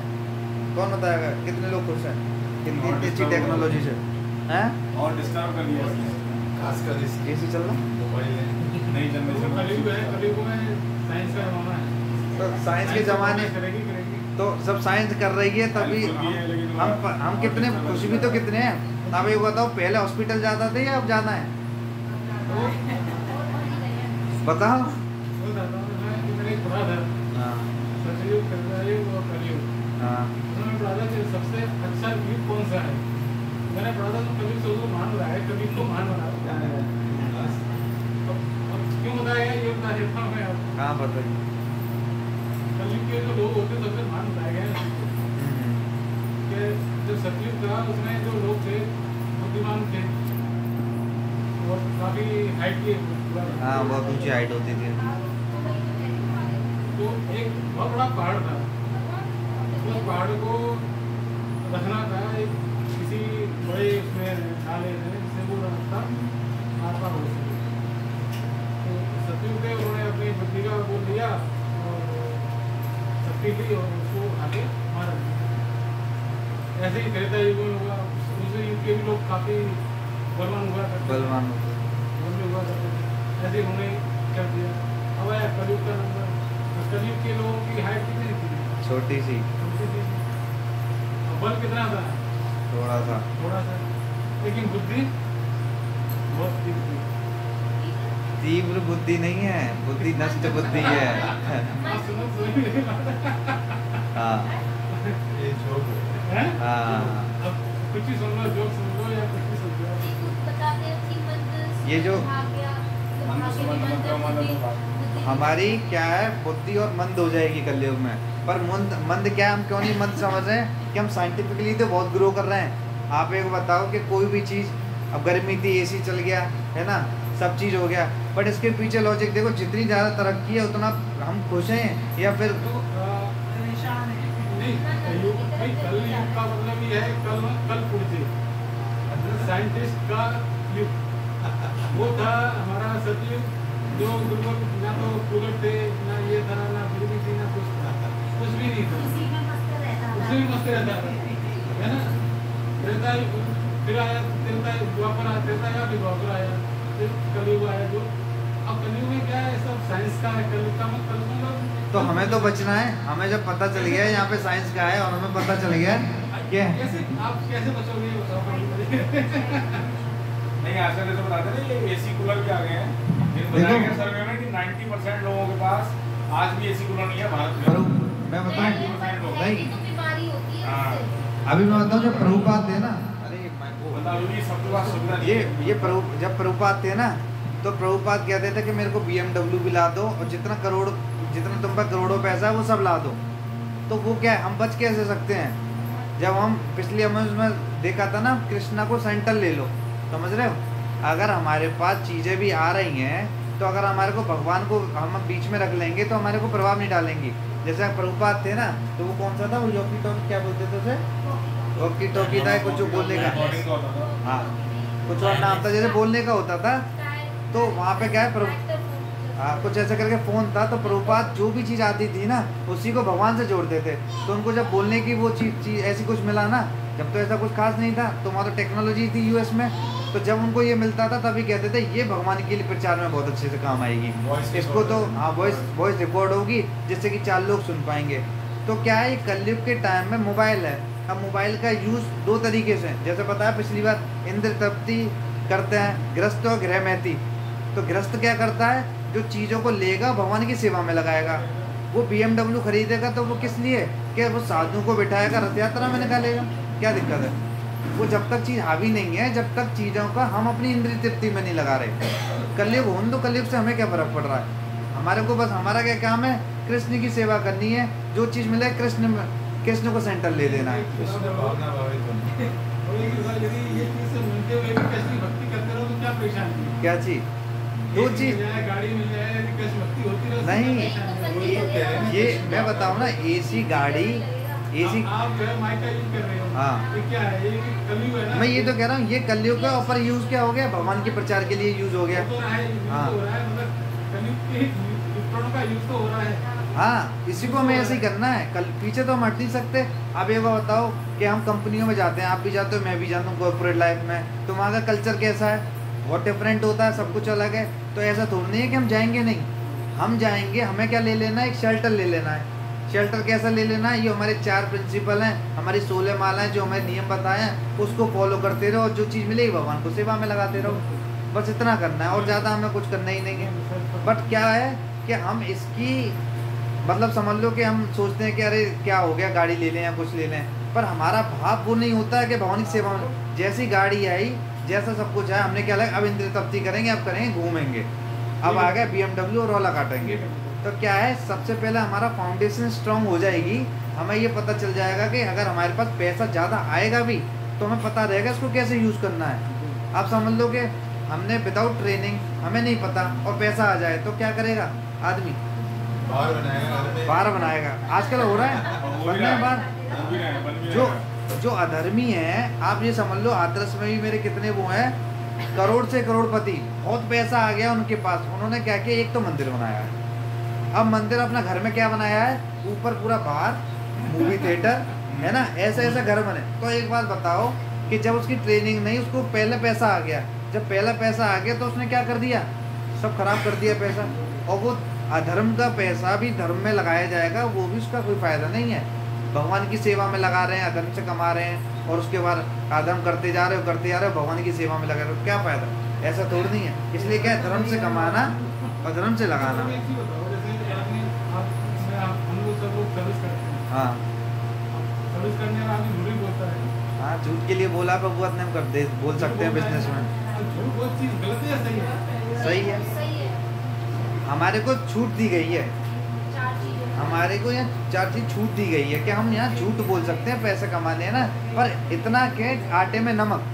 कौन बताएगा कितने लोग खुश हैं? इतनी इतनी अच्छी टेक्नोलॉजी से। हैं? और डिस्टर्ब कर इसने। खासकर इस चल रहा मोबाइल है नई जनरेशन है साइंस का जमाना है तो साइंस के जमाने करेगी करेगी। तो सब साइंस कर रही है तभी लेकिन हम हम कितने खुश भी तो कितने हैं। अब ये बताओ पहले हॉस्पिटल जाता थे या अब जाना है? तो बताओ कि हाँ हाँ। उन्होंने पढ़ा था कि सबसे अच्छा कौन सा है? मैंने पढ़ा था तो से उसको मान रहा है कलयुग को मान बना रहा है। बताया गया ये बता देता हूँ। मैं आपको हाँ। बताइए के जो लोग होते सबसे मान बताया गया। है हम्म, कि जो सतयुग था उसमें जो लोग थे बुद्धिमान थे और काफ़ी हाइट के हाँ बहुत ऊँची हाइट होती थी। तो एक बहुत बड़ा पहाड़ था। उस पहाड़ को रखना था एक किसी बड़े उसमें डाले थे जिससे वो रास्ता आर पार हो सके। तो उन्होंने अपनी का वो लिया और शक्ति ली और उसको आगे मार। दिया ऐसे ही त्रेता युग में हुआ। उस उस युग के भी लोग काफ़ी बलवान हुआ करते बलवान हुआ करते ऐसे उन्होंने कर दिया। अब आया कलयुग का नंबर। तो कलयुग के लोगों की हाइट कितनी थी? छोटी सी। छोटी थी बल कितना था? थोड़ा सा। थोड़ा सा। लेकिन बुद्धि बहुत थी। तीव्र बुद्धि नहीं है बुद्धि नष्ट बुद्धि है। हाँ, सुनो सुनो हाँ। ये जोक अब कुछ सुन लो जोक सुन लो या कुछ सुन लो ये जो- मन तो हमारी क्या है? बुद्धि और मंद हो जाएगी कलयुग में। पर मंद मंद क्या है? हम क्यों नहीं मंद समझ रहे हैं? कि हम साइंटिफिकली तो बहुत ग्रो कर रहे हैं। आप एक बताओ कि कोई भी चीज़ अब गर्मी थी एसी चल गया है ना? सब चीज़ हो गया। बट इसके पीछे लॉजिक देखो जितनी ज़्यादा तरक्की है उतना हम खुश हैं या फिर तो आ, युग कल युग का मतलब ये है कल कल पुर्जे साइंटिस्ट का युग। वो था हमारा सतयुग जो बिल्कुल ना तो कूलर थे ना ये था ना बिजली थी ना कुछ था। कुछ भी नहीं था। उसी में मस्त रहता था। रहता है ना? त्रेता फिर आया त्रेता युग, द्वापर आया त्रेता आया फिर द्वापर आया फिर कलयुग आया जो तो हमें तो बचना है हमें जब पता चल गया है यहाँ पे साइंस का है और हमें पता चल गया है कि आप कैसे बचोगे। नहीं आजकल जैसे बताते ना ये एसी कूलर भी आ गए हैं। बताया सर्वे में कि 90 परसेंट लोगों के पास आज भी एसी कूलर नहीं है भारत में। मैं नहीं, नहीं। तो बीमारी होती है। अभी मैं बताऊँ जब प्रभुपाद थे ना अरे ये ये प्रभु जब प्रभुपाद थे ना तो प्रभुपाद कहते थे कि मेरे को बी भी ला दो और जितना करोड़, जितना तुम पर करोड़ों पैसा है, वो सब ला दो। तो वो क्या है? हम बच कैसे सकते हैं? जब हम पिछली हमें उसमें देखा था ना, कृष्णा को सेंटर ले लो। समझ रहे हो? अगर हमारे पास चीज़ें भी आ रही हैं तो अगर हमारे को भगवान को हम बीच में रख लेंगे तो हमारे को प्रभाव नहीं डालेंगी। जैसे प्रभुपाद थे ना तो वो कौन सा था? वो योगी टॉकी क्या बोलते थे उसे? वॉकी टॉकी था कुछ बोलने का। हाँ। कुछ और नाम था, जैसे बोलने का होता था। तो वहाँ पे क्या है प्रभु हाँ कुछ ऐसा करके फ़ोन था तो प्रभुपाद जो भी चीज़ आती थी ना उसी को भगवान से जोड़ते थे। तो उनको जब बोलने की वो चीज़ चीज़ ऐसी कुछ मिला ना जब तो ऐसा कुछ खास नहीं था तो वहाँ तो टेक्नोलॉजी थी यूएस में तो जब उनको ये मिलता था तभी कहते थे ये भगवान के लिए प्रचार में बहुत अच्छे से काम आएगी। इसको तो हाँ वॉइस वॉइस रिकॉर्ड होगी जिससे कि चार लोग सुन पाएँगे। तो क्या है कलयुग के टाइम में मोबाइल है। अब मोबाइल का यूज़ दो तरीके से है। जैसे बताया पिछली बार इंद्र तप्ती करते हैं गृहस्थ और गृह महती तो गृहस्थ क्या करता है? जो चीज़ों को लेगा भगवान की सेवा में लगाएगा। वो बीएमडब्ल्यू खरीदेगा तो वो किस लिए? कि वो साधु को बिठाएगा? रथ यात्रा में निकालेगा क्या दिक्कत है? वो जब तक चीज़ हावी नहीं है जब तक चीज़ों का हम अपनी इंद्रिय तृप्ति में नहीं लगा रहे। कलयुग होने तो कलयुग से हमें क्या फ़र्क पड़ रहा है? हमारे को बस हमारा क्या काम है? कृष्ण की सेवा करनी है। जो चीज़ मिले कृष्ण में कृष्ण को सेंटर ले देना है। [LAUGHS] तो क्या है? क्या चीज़? दो चीज़। नहीं, ये मैं बताऊँ ना एसी गाड़ी एसी है मैं ये तो कह रहा हूँ ये कलयुग का ऊपर यूज़ क्या हो गया? भगवान के प्रचार के लिए यूज़ हो गया। हो तो है। तो हो। मतलब कलयुग के उपकरणों का यूज़ तो हो रहा है। हाँ इसी को हमें ऐसे ही करना है। कल पीछे तो हम हट नहीं सकते। आप ये बताओ कि हम कंपनियों में जाते हैं आप भी जाते हो मैं भी जाता हूँ कॉर्पोरेट लाइफ में। तो वहाँ का कल्चर कैसा है? बहुत डिफरेंट होता है, सब कुछ अलग है। तो ऐसा थोड़ी नहीं है कि हम जाएँगे नहीं। हम जाएँगे, हमें क्या ले लेना है? एक शेल्टर ले लेना है। शेल्टर कैसा ले लेना है? ये हमारे चार प्रिंसिपल हैं, हमारी सोलह मालाएँ जो हमें नियम बताए हैं, उसको फॉलो करते रहो और जो चीज़ मिलेगी, भगवान को सेवा में लगाते रहो। बस इतना करना है, और ज़्यादा हमें कुछ करना ही नहीं है। बट क्या है कि हम इसकी मतलब समझ लो कि हम सोचते हैं कि अरे, क्या हो गया, गाड़ी ले लें या कुछ ले लें। पर हमारा भाव वो नहीं होता है कि भगवान की सेवा में जैसी गाड़ी आई जैसा सब कुछ है हमने क्या लगा अब इंद्र तप्ती करेंगे अब करेंगे घूमेंगे। अब आ गए बी और रोला काटेंगे। तो क्या है सबसे पहले हमारा फाउंडेशन स्ट्रांग हो जाएगी। हमें ये पता चल जाएगा कि अगर हमारे पास पैसा ज़्यादा आएगा भी तो हमें पता रहेगा इसको कैसे यूज़ करना है। आप समझ लो कि हमने विदाउट ट्रेनिंग हमें नहीं पता और पैसा आ जाए तो क्या करेगा आदमी? बाहर बनाएगा। बार बनाएगा। आजकल हो रहा है? बन भी रहे रहा बार जो रहा है। जो अधर्मी है, आप ये समझ लो, आदर्श में भी मेरे कितने वो हैं, करोड़ से करोड़पति। बहुत पैसा आ गया उनके पास। उन्होंने क्या किया? एक तो मंदिर बनाया है। अब मंदिर अपना घर में क्या बनाया है? ऊपर पूरा बार मूवी थिएटर है ना? ऐसा ऐसा घर बने। तो एक बात बताओ कि जब उसकी ट्रेनिंग नहीं, उसको पहले पैसा आ गया। जब पहला पैसा आ गया तो उसने क्या कर दिया? सब खराब कर दिया पैसा। और वो अधर्म का पैसा भी धर्म में लगाया जाएगा, वो भी उसका कोई फ़ायदा नहीं है। भगवान की सेवा में लगा रहे हैं अधर्म से कमा रहे हैं और उसके बाद अधर्म करते जा रहे हो करते जा रहे हो भगवान की सेवा में लगा रहे हो क्या फ़ायदा? ऐसा थोड़ी नहीं है। इसलिए क्या है धर्म से कमाना और धर्म से लगाना। हैं। हाँ झूठ ही है हाँ के लिए बोला पर वो अपने कर दे बोल सकते हैं बिज़नेस में बहुत सही है। हमारे को छूट दी गई है। हमारे को यहाँ चार चीज़ छूट दी गई है कि हम यहाँ झूठ बोल सकते हैं, पैसे कमाने हैं ना। पर इतना के आटे में नमक,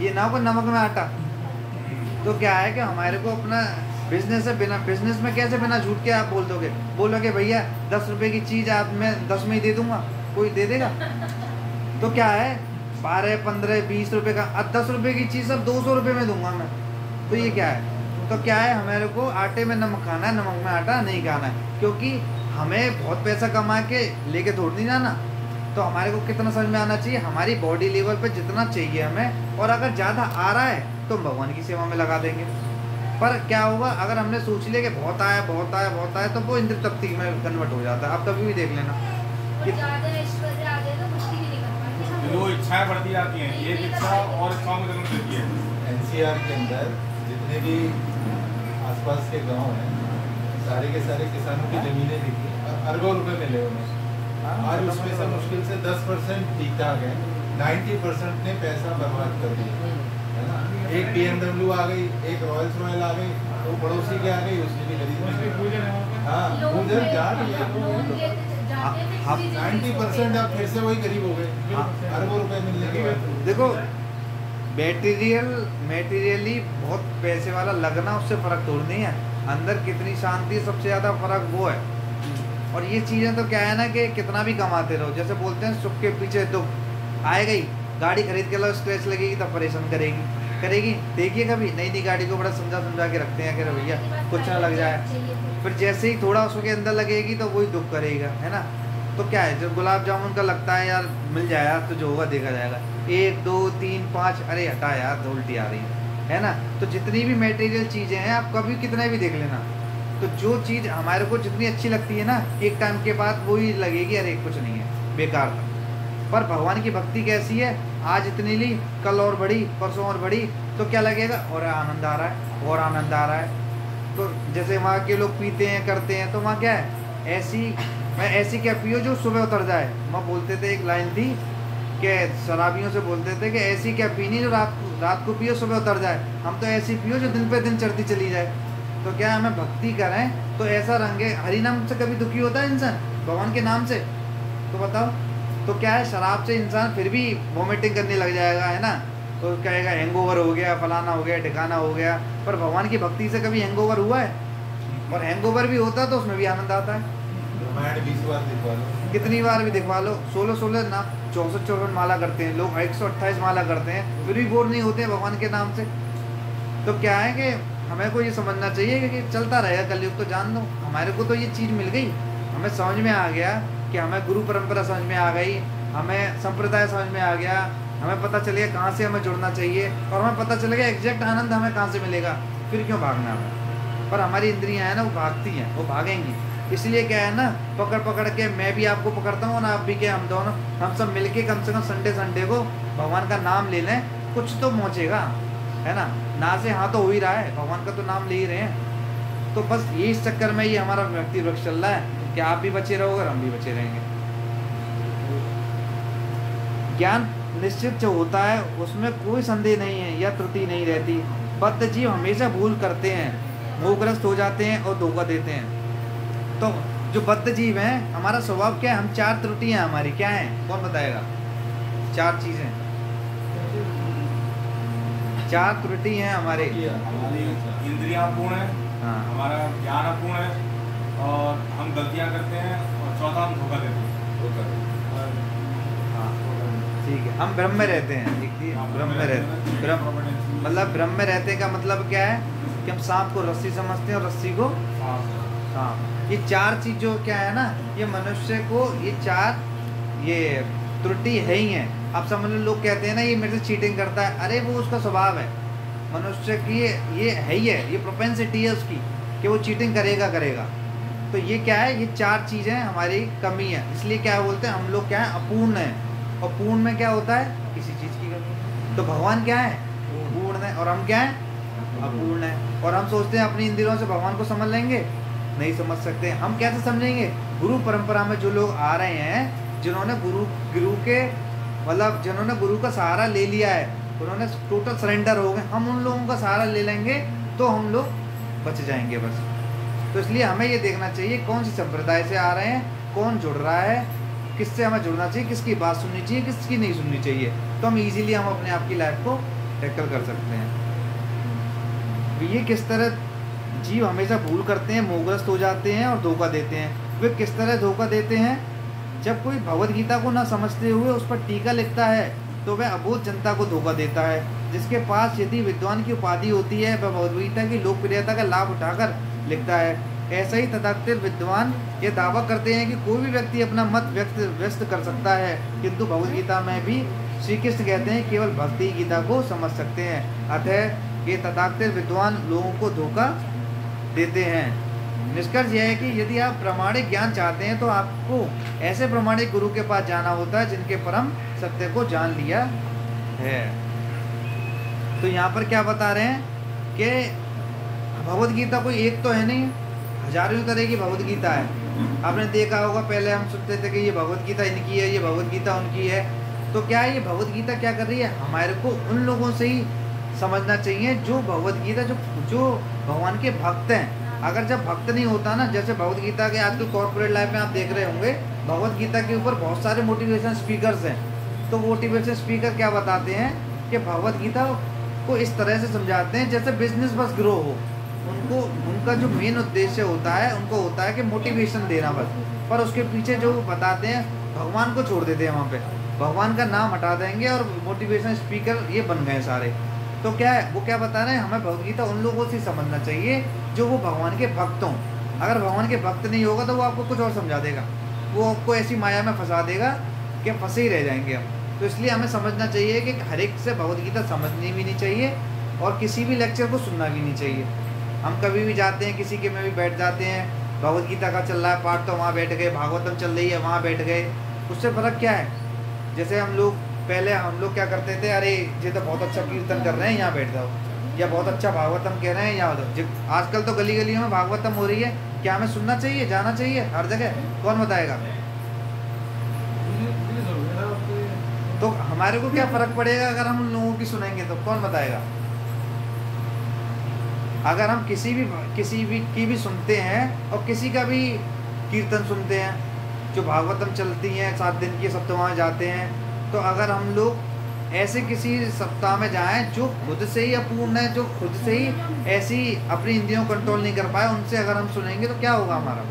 ये ना हो नमक में आटा। तो क्या है कि हमारे को अपना बिज़नेस है, बिना बिज़नेस में कैसे बिना झूठ के आप बोल दोगे? बोलोगे, भैया, दस रुपए की चीज़ आप, मैं दस में ही दे दूँगा, कोई दे देगा? तो क्या है? बारह, पंद्रह, बीस रुपए का, अब दस रुपए की चीज़ सब दो सौ रुपये में दूँगा मैं। तो ये क्या है? तो क्या है, हमारे को आटे में नमक खाना है, नमक में आटा नहीं खाना है। क्योंकि हमें बहुत पैसा कमा के लेके थोड़ी नहीं जाना। तो हमारे को कितना समझ में आना चाहिए? हमारी बॉडी लेवल पे जितना चाहिए हमें। और अगर ज़्यादा आ रहा है तो हम भगवान की सेवा में लगा देंगे। पर क्या होगा अगर हमने सोच लिया कि बहुत आया बहुत आया बहुत आया तो वो इंद्र तप्ती में कन्वर्ट हो जाता है। आप कभी भी देख लेना। तो जो इच्छाएँ बढ़ती जाती हैं एक इच्छा और इच्छाओं में जन्म देती है। एनसीआर के अंदर जितने भी आसपास के गाँव हैं सारे के सारे किसानों की जमीनें बिकी अरबों रुपए मिले उन्हें आज उसमें से मुश्किल से दस परसेंट ठीक ठाक है। नाइन्टी परसेंट ने पैसा बर्बाद कर दिया। है ना? एक बी आ गई एक रॉयल्स रॉयल आ गई वो पड़ोसी के आ गई उसने भी खरीद। है हाँ जा रही जाते हैं, हाँ, फिर नाइन्टी परसेंट अब फिर से वही गरीब हो गए। हाँ। अरबों रुपए मिलने के बाद। देखो मेटीरियल मेटीरियली बहुत पैसे वाला लगना उससे फ़र्क थोड़ी नहीं है। अंदर कितनी शांति सबसे ज़्यादा फ़र्क वो है। और ये चीज़ें तो क्या है ना कि कितना भी कमाते रहो, जैसे बोलते हैं, सुख के पीछे दुख। आएगा ही गाड़ी खरीद के लो स्क्रैच लगेगी, तब परेशान करेगी। करेगी? देखिए कभी? नई नई गाड़ी को बड़ा समझा समझा के रखते हैं कि भैया, कुछ ना लग जाए। फिर जैसे ही थोड़ा उसके अंदर लगेगी तो वही दुख करेगा, है ना? तो क्या है, जब गुलाब जामुन का लगता है, यार, मिल जाए यार तो जो होगा, देखा जाएगा। एक, दो, तीन, पाँच, अरे, हटा यार तो उल्टी आ रही है ना? तो जितनी भी मटेरियल चीज़ें हैं, आप कभी कितने भी देख लेना। तो जो चीज़ हमारे को जितनी अच्छी लगती है ना, एक टाइम के बाद वही लगेगी, अरे कुछ नहीं है, बेकार था। पर भगवान की भक्ति कैसी है? आज इतनी ली, कल और बढ़ी, परसों और बढ़ी तो क्या लगेगा? और आनंद आ रहा है, और आनंद आ रहा है। तो जैसे वहाँ के लोग पीते हैं, करते हैं तो वहाँ क्या है? ऐसी, मैं ऐसी क्या पियो जो सुबह उतर जाए। वहाँ बोलते थे, एक लाइन थी कि शराबियों से बोलते थे कि ऐसी क्या पीनी जो रात रात को पियो, सुबह उतर जाए। हम तो ऐसी पियो जो दिन पे दिन चढ़ती चली जाए। तो क्या हमें भक्ति करें? तो ऐसा रंगे हरि नाम से कभी दुखी होता है इंसान? भगवान के नाम से? तो बताओ। तो क्या है, शराब से इंसान फिर भी वॉमिटिंग करने लग जाएगा, है ना? तो कहेगा हैंगओवर हो गया, फलाना हो गया, ठिकाना हो गया। पर भगवान की भक्ति से कभी हैंगओवर हुआ है? और हैंगओवर भी होता है तो उसमें भी आनंद आता है। कितनी बार भी दिखवा लो। सोलह सोलह ना चौसठ चौवन माला करते हैं लोग, एक सौ अट्ठाईस माला करते हैं, फिर भी बोर नहीं होते हैं भगवान के नाम से। तो क्या है कि हमें को ये समझना चाहिए कि चलता रहेगा, कलयुग तो जान दो हमारे को तो ये चीज़ मिल गई। हमें समझ में आ गया कि हमें गुरु परंपरा समझ में आ गई, हमें संप्रदाय समझ में आ गया, हमें पता चलेगा कहाँ से हमें जुड़ना चाहिए और हमें पता चलेगा एग्जैक्ट आनंद हमें कहाँ से मिलेगा, फिर क्यों भागना हमें पर हमारी इंद्रियाँ हैं ना, वो भागती हैं, वो भागेंगी। इसलिए क्या है ना पकड़ पकड़ के मैं भी आपको पकड़ता हूँ ना आप भी क्या, हम दोनों, हम सब मिलके कम से कम संडे संडे को भगवान का नाम ले लें, कुछ तो पहुँचेगा। है ना? ना से हाँ तो हो ही रहा है। भगवान का तो नाम ले ही रहे हैं। तो बस ये इस चक्कर में ये हमारा व्यक्ति वृक्ष चल रहा है। कि आप भी बचे रहोगे हम भी बचे रहेंगे। ज्ञान निश्चित जो होता है, उसमें कोई संदेह नहीं है, या त्रुटि नहीं रहती। बद्ध जीव हमेशा भूल करते हैं, मोहग्रस्त हो जाते हैं और धोखा देते हैं। तो जो बद्ध जीव हैं, हमारा स्वभाव क्या है? हम चार त्रुटियाँ हमारी। क्या हैं? कौन बताएगा? चार चीज़ें। चार त्रुटि हैं हमारे। हमारी इंद्रियाँ अपूर्ण है हाँ। हमारा ज्ञान अपूर्ण है और हम गलतियाँ करते हैं और चौथा हम धोखा देते हैं। हाँ। ठीक है। हम ब्रह्म में रहते हैं हाँ, ब्रह्म में रहते हैं। ब्रह्म मतलब ब्रह्म में रहते का मतलब क्या है? कि हम सांप को रस्सी समझते हैं और रस्सी को सांप। ये चार चीज़ जो क्या है ना? ये मनुष्य को ये चार ये त्रुटि है ही है। आप समझ लो, लोग कहते हैं ना, ये मेरे से चीटिंग करता है। अरे, वो उसका स्वभाव है। मनुष्य की ये है ही है। ये प्रोपेंसिटी है उसकी कि वो चीटिंग करेगा करेगा। तो ये क्या है? ये चार चीज़ें हमारी कमी है। इसलिए क्या बोलते हैं, हम लोग क्या है? अपूर्ण है। और पूर्ण में क्या होता है? किसी चीज़ की कमी। तो भगवान क्या है? पूर्ण है। और हम क्या है? अपूर्ण है। और हम सोचते हैं, अपनी इंद्रियों से भगवान को समझ लेंगे? नहीं समझ सकते। हम कैसे समझेंगे? गुरु परंपरा में जो लोग आ रहे हैं जिन्होंने गुरु गुरु के मतलब जिन्होंने गुरु का सहारा ले लिया है, उन्होंने टोटल सरेंडर हो गए, हम उन लोगों का सहारा ले लेंगे तो हम लोग बच जाएँगे बस। तो इसलिए हमें ये देखना चाहिए कौन सी संप्रदाय से आ रहे हैं, कौन जुड़ रहा है, किससे हमें जुड़ना चाहिए, किसकी बात सुननी चाहिए, किसकी नहीं सुननी चाहिए। तो हम इजीली हम अपने आप की लाइफ को टैकल कर सकते हैं। तो ये किस तरह जीव हमेशा भूल करते हैं मोहग्रस्त हो जाते हैं और धोखा देते हैं। वे किस तरह धोखा देते हैं? जब कोई भगवत गीता को ना समझते हुए उस पर टीका लिखता है तो वह अबोध जनता को धोखा देता है। जिसके पास यदि विद्वान की उपाधि होती है, वह भगवद गीता की लोकप्रियता का लाभ उठाकर लिखता है। ऐसा ही तथाकथित विद्वान ये दावा करते हैं कि कोई भी व्यक्ति अपना मत व्यक्त, व्यस्त कर सकता है, किंतु भगवद गीता में भी श्री कृष्ण कहते हैं, केवल भक्ति गीता को समझ सकते हैं। अतः ये तथाकथित विद्वान लोगों को धोखा देते हैं। निष्कर्ष यह है कि यदि आप प्रमाणिक ज्ञान चाहते हैं तो आपको ऐसे प्रमाणिक गुरु के पास जाना होता है, जिनके परम सत्य को जान लिया है। तो यहाँ पर क्या बता रहे हैं कि भगवत गीता कोई एक तो है नहीं, हज़ारों तरह की भगवत गीता है। आपने देखा होगा, पहले हम सुनते थे कि ये भगवत गीता इनकी है, ये भगवत गीता उनकी है। तो क्या ये भगवत गीता क्या कर रही है? हमारे को उन लोगों से ही समझना चाहिए, जो भगवत गीता, जो जो भगवान के भक्त हैं। अगर जब भक्त नहीं होता ना, जैसे भगवत गीता के आजकल कॉर्पोरेट लाइफ में आप देख रहे होंगे, भगवत गीता के ऊपर बहुत सारे मोटिवेशन स्पीकर्स हैं। तो मोटिवेशन स्पीकर क्या बताते हैं कि भगवत गीता को इस तरह से समझाते हैं, जैसे बिज़नेस बस ग्रो हो। उनको, उनका जो मेन उद्देश्य होता है, उनको होता है कि मोटिवेशन देना बस। पर उसके पीछे जो बताते हैं, भगवान को छोड़ देते हैं वहाँ पे। भगवान का नाम हटा देंगे और मोटिवेशन स्पीकर ये बन गए सारे। तो क्या है? वो क्या बता रहे हैं? हमें भगवदगीता उन लोगों से समझना चाहिए जो वो भगवान के भक्त हों। अगर भगवान के भक्त नहीं होगा तो वो आपको कुछ और समझा देगा। वो आपको ऐसी माया में फंसा देगा कि फंसे ही रह जाएँगे हम तो इसलिए हमें समझना चाहिए कि हर एक से भगवदगीता समझनी भी नहीं चाहिए और किसी भी लेक्चर को सुनना भी नहीं चाहिए। हम कभी भी जाते हैं, किसी के में भी बैठ जाते हैं भगवत गीता का चल रहा है, पाठ तो वहाँ बैठ गए, भागवतम चल रही है, वहाँ बैठ गए। उससे फ़र्क क्या है? जैसे हम लोग पहले हम लोग क्या करते थे, अरे, ये तो बहुत अच्छा कीर्तन कर रहे हैं, यहाँ बैठ जाओ। या बहुत अच्छा भागवतम कह रहे हैं यहाँ जब आजकल तो गली गलियों में भागवतम हो रही है, क्या हमें सुनना चाहिए, जाना चाहिए, हर जगह? कौन बताएगा? तो हमारे को क्या फ़र्क पड़ेगा, अगर हम उन लोगों की सुनेंगे तो कौन बताएगा? अगर हम किसी भी किसी भी, की भी सुनते हैं, और किसी का भी कीर्तन सुनते हैं, जो भागवतम चलती हैं, सात दिन की सप्ताह जाते हैं तो अगर हम लोग ऐसे किसी सप्ताह में जाएँ जो खुद से ही अपूर्ण है जो खुद से ही ऐसी अपनी इंद्रियों को कंट्रोल नहीं कर पाए उनसे अगर हम सुनेंगे तो क्या होगा हमारा?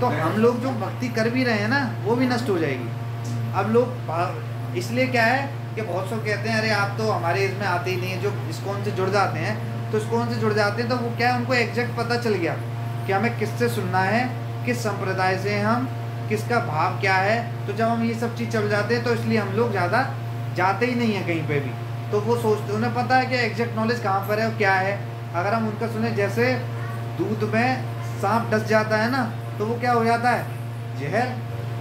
तो हम लोग जो भक्ति कर भी रहे हैं ना वो भी नष्ट हो जाएगी। अब लोग इसलिए क्या है कि बहुत से कहते हैं अरे आप तो हमारे इसमें आते ही नहीं है जो इस्कॉन से जुड़ जाते हैं। तो इस्कॉन से जुड़ जाते हैं तो वो क्या है उनको एग्जैक्ट पता चल गया कि हमें किससे सुनना है किस संप्रदाय से हम, किसका भाव क्या है तो जब हम ये सब चीज़ चल जाते हैं तो इसलिए हम लोग ज़्यादा जाते ही नहीं हैं कहीं पे भी। तो वो सोचते, उन्हें पता है कि एग्जैक्ट नॉलेज कहाँ पर है और क्या है। अगर हम उनका सुने, जैसे दूध में सांप डस जाता है ना तो वो क्या हो जाता है? जहर।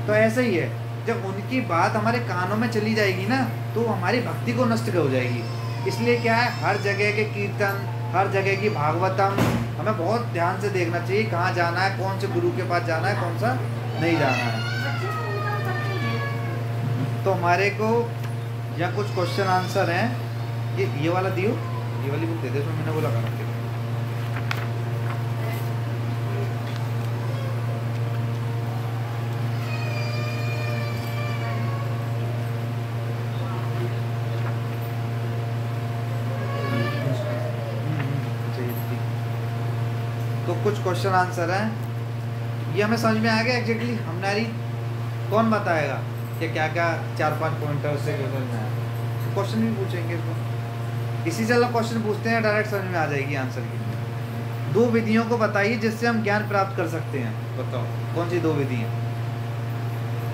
तो ऐसे ही है, जब उनकी बात हमारे कानों में चली जाएगी ना तो हमारी भक्ति को नष्ट कर हो जाएगी। इसलिए क्या है, हर जगह के कीर्तन हर जगह की भागवतम। हमें बहुत ध्यान से देखना चाहिए कहाँ जाना है, कौन से गुरु के पास जाना है, कौन सा नहीं जाना है। तो हमारे को यहाँ कुछ क्वेश्चन आंसर हैं। ये ये वाला दियो। ये वाली बुक दे दे तो मैंने वो लगा रखे तो कुछ क्वेश्चन आंसर हैं। ये हमें समझ में आ गया एग्जैक्टली हमारी कौन बताएगा कि क्या क्या चार पाँच पॉइंटर से समझ में आया क्वेश्चन भी पूछेंगे इसको। इसी से अलग क्वेश्चन पूछते हैं डायरेक्ट समझ में आ जाएगी आंसर की। दो विधियों को बताइए जिससे हम ज्ञान प्राप्त कर सकते हैं। बताओ कौन सी दो विधियाँ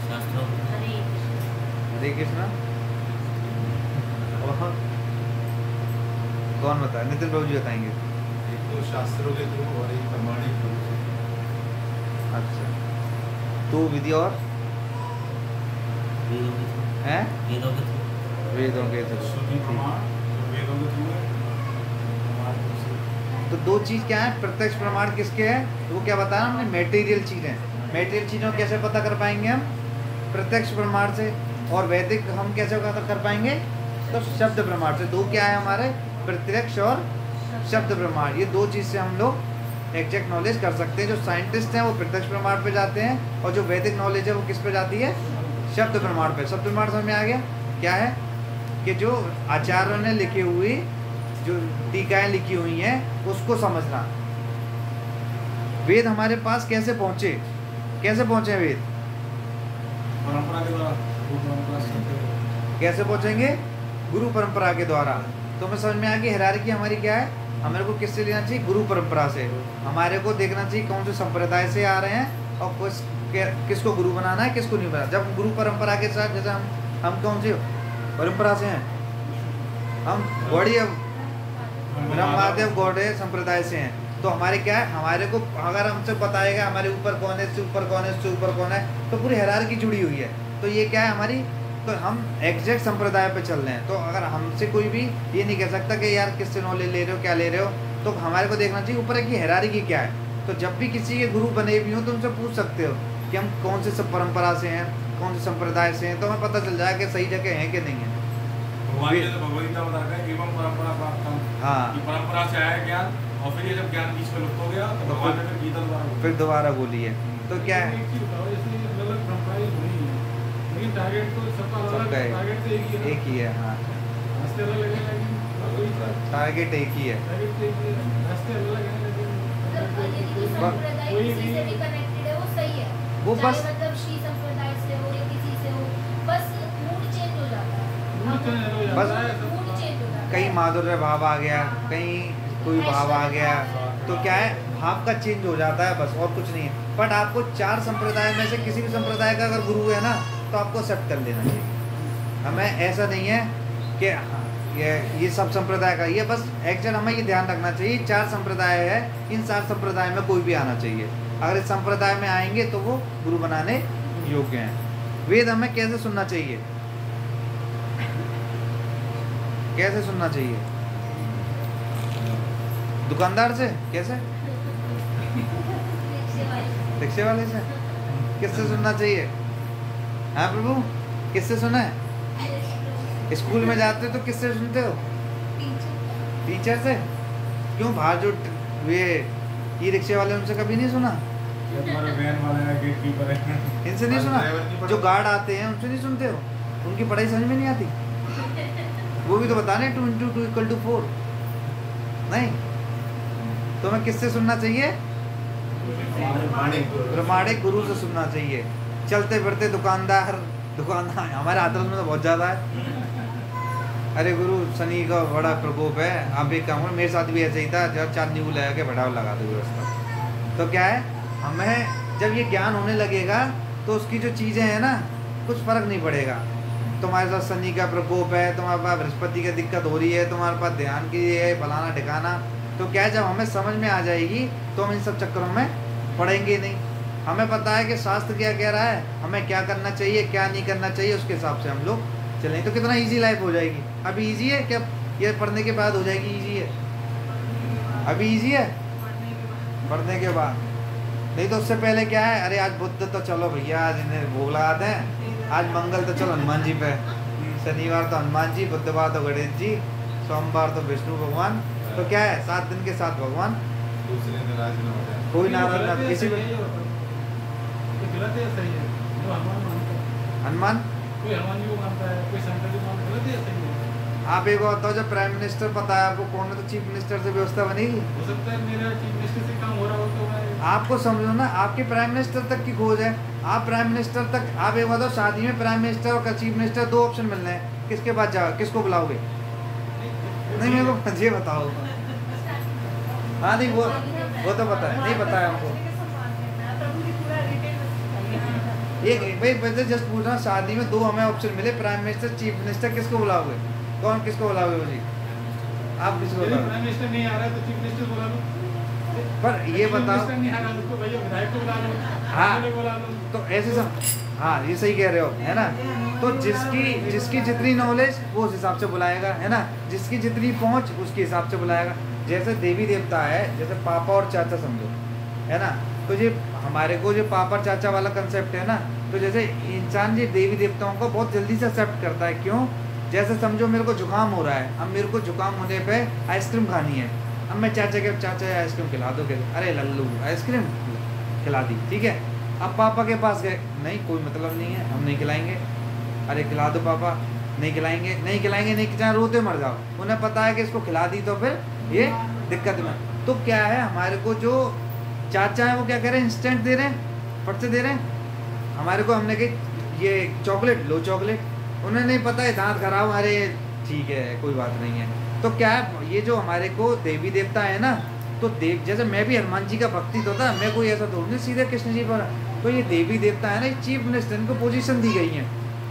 शास्त्रों। हरे हरे कृष्णा। कौन बताए? नितिन बाबू जी बताएँगे। एक तो शास्त्रों के थ्रू और एक प्रमाणिक रूप से अच्छा। दो विधि और? हैं? वेदों के थ्रू। वेदों के से तो दो चीज़ क्या है? प्रत्यक्ष प्रमाण किसके है? तो वो क्या बताया हमने? मेटेरियल चीज़ें। मेटेरियल चीज़ों कैसे पता कर पाएँगे हम? प्रत्यक्ष प्रमाण से। और वैदिक हम कैसे पता कर पाएँगे? तो शब्द प्रमाण से। दो क्या है हमारे? प्रत्यक्ष और शब्द प्रमाण। ये दो चीज़ से हम लोग एग्जैक्ट नॉलेज कर सकते हैं। जो साइंटिस्ट हैं वो प्रत्यक्ष प्रमाण पे जाते हैं और जो वैदिक नॉलेज है वो किस पे जाती है? शब्द प्रमाण पे। शब्द प्रमाण समझ में आ गया? क्या है? कि जो आचार्यों ने लिखी हुई जो टीकाएँ लिखी हुई हैं उसको समझना। वेद हमारे पास कैसे पहुँचे? कैसे पहुँचे वेद। कैसे पहुँचेंगे? गुरु परंपरा के द्वारा। तो हमें समझ में आ गई हिरारकी हमारी क्या है? हमारे को किससे लेना चाहिए? गुरु परंपरा से। हमारे को देखना चाहिए कौन से संप्रदाय से आ रहे हैं और किस, किसको गुरु बनाना है, किसको नहीं बनाना। जब गुरु परंपरा के साथ जैसे हम हम कौन सी परंपरा से हैं? हम गौड़ी ब्रह्मादेव गौड़े संप्रदाय से हैं। तो हमारे क्या है? हमारे को अगर हमसे बताएगा हमारे ऊपर कौन है, इससे ऊपर कौन है, इससे ऊपर कौन है तो पूरी हैरार की जुड़ी हुई है। तो ये क्या है हमारी तो हम एग्जैक्ट संप्रदाय पे चल रहे हैं तो अगर हमसे कोई भी ये नहीं कह सकता कि यार किससे नॉलेज ले रहे हो क्या ले रहे हो तो हमारे को देखना चाहिए ऊपर की हैरारी की क्या है। तो जब भी किसी के गुरु बने भी हो तो उनसे पूछ सकते हो कि हम कौन से सब परंपरा से हैं कौन से संप्रदाय से हैं तो हमें पता चल जाएगा कि सही जगह हैं कि नहीं है। बताया है एवं परंपरा प्राप्त हम हाँ। कि परंपरा से आया ज्ञान और फिर ये जब ज्ञान बीच में लुप्त हो गया तो ने फिर गीता द्वारा बोला। फिर दोबारा बोलिए तो क्या है एक चीज़ बताओ जैसे अलग अलग परंपराएँ बनी है लेकिन टारगेट तो सबका टारगेट तो एक ही है। एक ही है हाँ। रास्ते अलग अलग हैं लेकिन टारगेट एक ही है। टारगेट तो एक ही है रास्ते अलग अलग हैं यदि कोई लेकिन कोई किसी से भी कनेक्टेड है वो सही है। वो बस मतलब श्री संप्रदाय से हो या किसी से हो बस मूड चेंज हो जाता है। मूड चेंज हो बस- है मूड चेंज हो जाता है। कहीं माधुर्य भाव आ गया कहीं कोई भाव आ गया तो क्या है भाव का चेंज हो जाता है बस और कुछ नहीं है। बट आपको चार संप्रदाय में से किसी भी संप्रदाय का अगर गुरु है ना तो आपको एक्सेप्ट कर लेना चाहिए। हमें ऐसा नहीं है कि ये ये सब संप्रदाय का ये बस एक्चुअल हमें ये ध्यान रखना चाहिए चार संप्रदाय है इन चार संप्रदाय में कोई भी आना चाहिए। अगर इस संप्रदाय में आएँगे तो वो गुरु बनाने योग्य हैं। वेद हमें कैसे सुनना चाहिए? कैसे सुनना चाहिए? दुकानदार से? कैसे? [LAUGHS] रिक्शे वाले से। किससे सुनना चाहिए? हाँ प्रभु किससे सुना है? स्कूल में जाते हो तो किससे सुनते हो? टीचर से? क्यों बाहर जो ये ई रिक्शे वाले उनसे कभी नहीं सुना? इनसे नहीं सुना? जो गार्ड आते हैं उनसे नहीं सुनते हो? उनकी पढ़ाई समझ में नहीं आती? वो भी तो बताने two into two equal to four नहीं? तो हमें किससे सुनना चाहिए? प्रमाणिक गुरु। प्रमाणिक गुरु से सुनना चाहिए। चलते फिरते दुकानदार दुकानदार हमारे आदत में तो बहुत ज़्यादा है। अरे गुरु शनि का बड़ा प्रकोप है। आप एक काम मेरे साथ भी ऐसे ही था जब चांदनी को लगा के बढ़ावा लगा दो व्यवस्था। तो क्या है हमें जब ये ज्ञान होने लगेगा तो उसकी जो चीज़ें हैं ना कुछ फ़र्क नहीं पड़ेगा। तुम्हारे साथ शनि का प्रकोप है तुम्हारे पास बृहस्पति की दिक्कत हो रही है तुम्हारे पास ध्यान की है फलाना ठिकाना। तो क्या है, जब हमें समझ में आ जाएगी तो हम इन सब चक्करों में पड़ेंगे नहीं। हमें पता है कि शास्त्र क्या कह रहा है हमें क्या करना चाहिए क्या नहीं करना चाहिए उसके हिसाब से हम लोग चलें। तो कितना ईजी लाइफ हो जाएगी? अभी ईजी है क्या? ये पढ़ने के बाद हो जाएगी ईजी है? अभी इजी है? पढ़ने के बाद। नहीं तो उससे पहले क्या है? अरे आज बुद्ध तो चलो भैया आज इन्हें भोग लगाते हैं आज मंगल तो चलो हनुमान जी पे। शनिवार तो हनुमान जी बुधवार तो गणेश जी सोमवार तो विष्णु भगवान। तो क्या है? सात दिन के साथ भगवान। कोई नाराज़ ना किसी सही है। ये गलत है सही है? जो हनुमान मानता है। हनुमान? कोई हनुमान जी को मानता है कोई शंकर जी को मानता है गलत है सही है? आप एक बात बताओ जब प्राइम मिनिस्टर पता है आपको कौन है तो चीफ मिनिस्टर से व्यवस्था बनेगी? हो सकता है मेरा चीफ मिनिस्टर से काम हो रहा हो तो मैं आपको समझो ना आपके प्राइम मिनिस्टर तक की खोज है। आप प्राइम मिनिस्टर तक आप एक बताओ शादी में प्राइम मिनिस्टर और चीफ मिनिस्टर दो ऑप्शन मिल रहे हैं। किसके पास जाओ किसको बुलाओगे? नहीं मेरे को ये बताओ। हाँ नहीं वो वो तो पता है नहीं पता है हमको। एक भाई वैसे जस्ट पूछ रहा हूँ, शादी में दो हमें ऑप्शन मिले प्राइम मिनिस्टर चीफ मिनिस्टर किसको बुलाओगे? कौन किसको बुलाओगे जी आप किसको बुलाओगे? प्राइम मिनिस्टर नहीं आ रहा तो चीफ मिनिस्टर बुला लो। पर ये बताओ है, हाँ। तो ऐसे सब हाँ ये सही कह रहे हो है ना? तो जिसकी जिसकी जितनी नॉलेज वो उस हिसाब से बुलाएगा है ना? जिसकी जितनी पहुँच उसके हिसाब से बुलाएगा। जैसे देवी देवता है जैसे पापा और चाचा समझो है ना? तो ये हमारे को जो पापा और चाचा वाला कंसेप्ट है ना तो जैसे इंसान ये देवी देवताओं को बहुत जल्दी से एक्सेप्ट करता है, क्यों? जैसे समझो मेरे को जुकाम हो रहा है, अब मेरे को जुकाम होने पे आइसक्रीम खानी है, अब मैं चाचा के, चाचा आइसक्रीम खिला दो के अरे लल्लू आइसक्रीम खिला दी, ठीक है? अब पापा के पास गए, नहीं, कोई मतलब नहीं है, हम नहीं खिलाएँगे। अरे खिला दो पापा, नहीं खिलाएँगे नहीं खिलाएँगे, नहीं चाहे रोते मर जाओ। उन्हें पता है कि इसको खिला दी तो फिर ये दिक्कत में। तो क्या है, हमारे को जो चाचा है, वो क्या कह रहे हैं इंस्टेंट दे रहे हैं, फट से दे रहे हैं? हमारे को हमने कही, ये चॉकलेट, लो चॉकलेट। उन्हें नहीं पता है, दांत खराब अरे ठीक है, कोई बात नहीं है। तो क्या है ये जो हमारे को देवी देवता है ना तो देव, जैसे मैं भी हनुमान जी का भक्ति तो था, मैं कोई ऐसा थोड़ी नहीं सीधे कृष्ण जी पर तो ये देवी देवता है ना चीफ मिनिस्टर इनको पोजीशन दी गई है।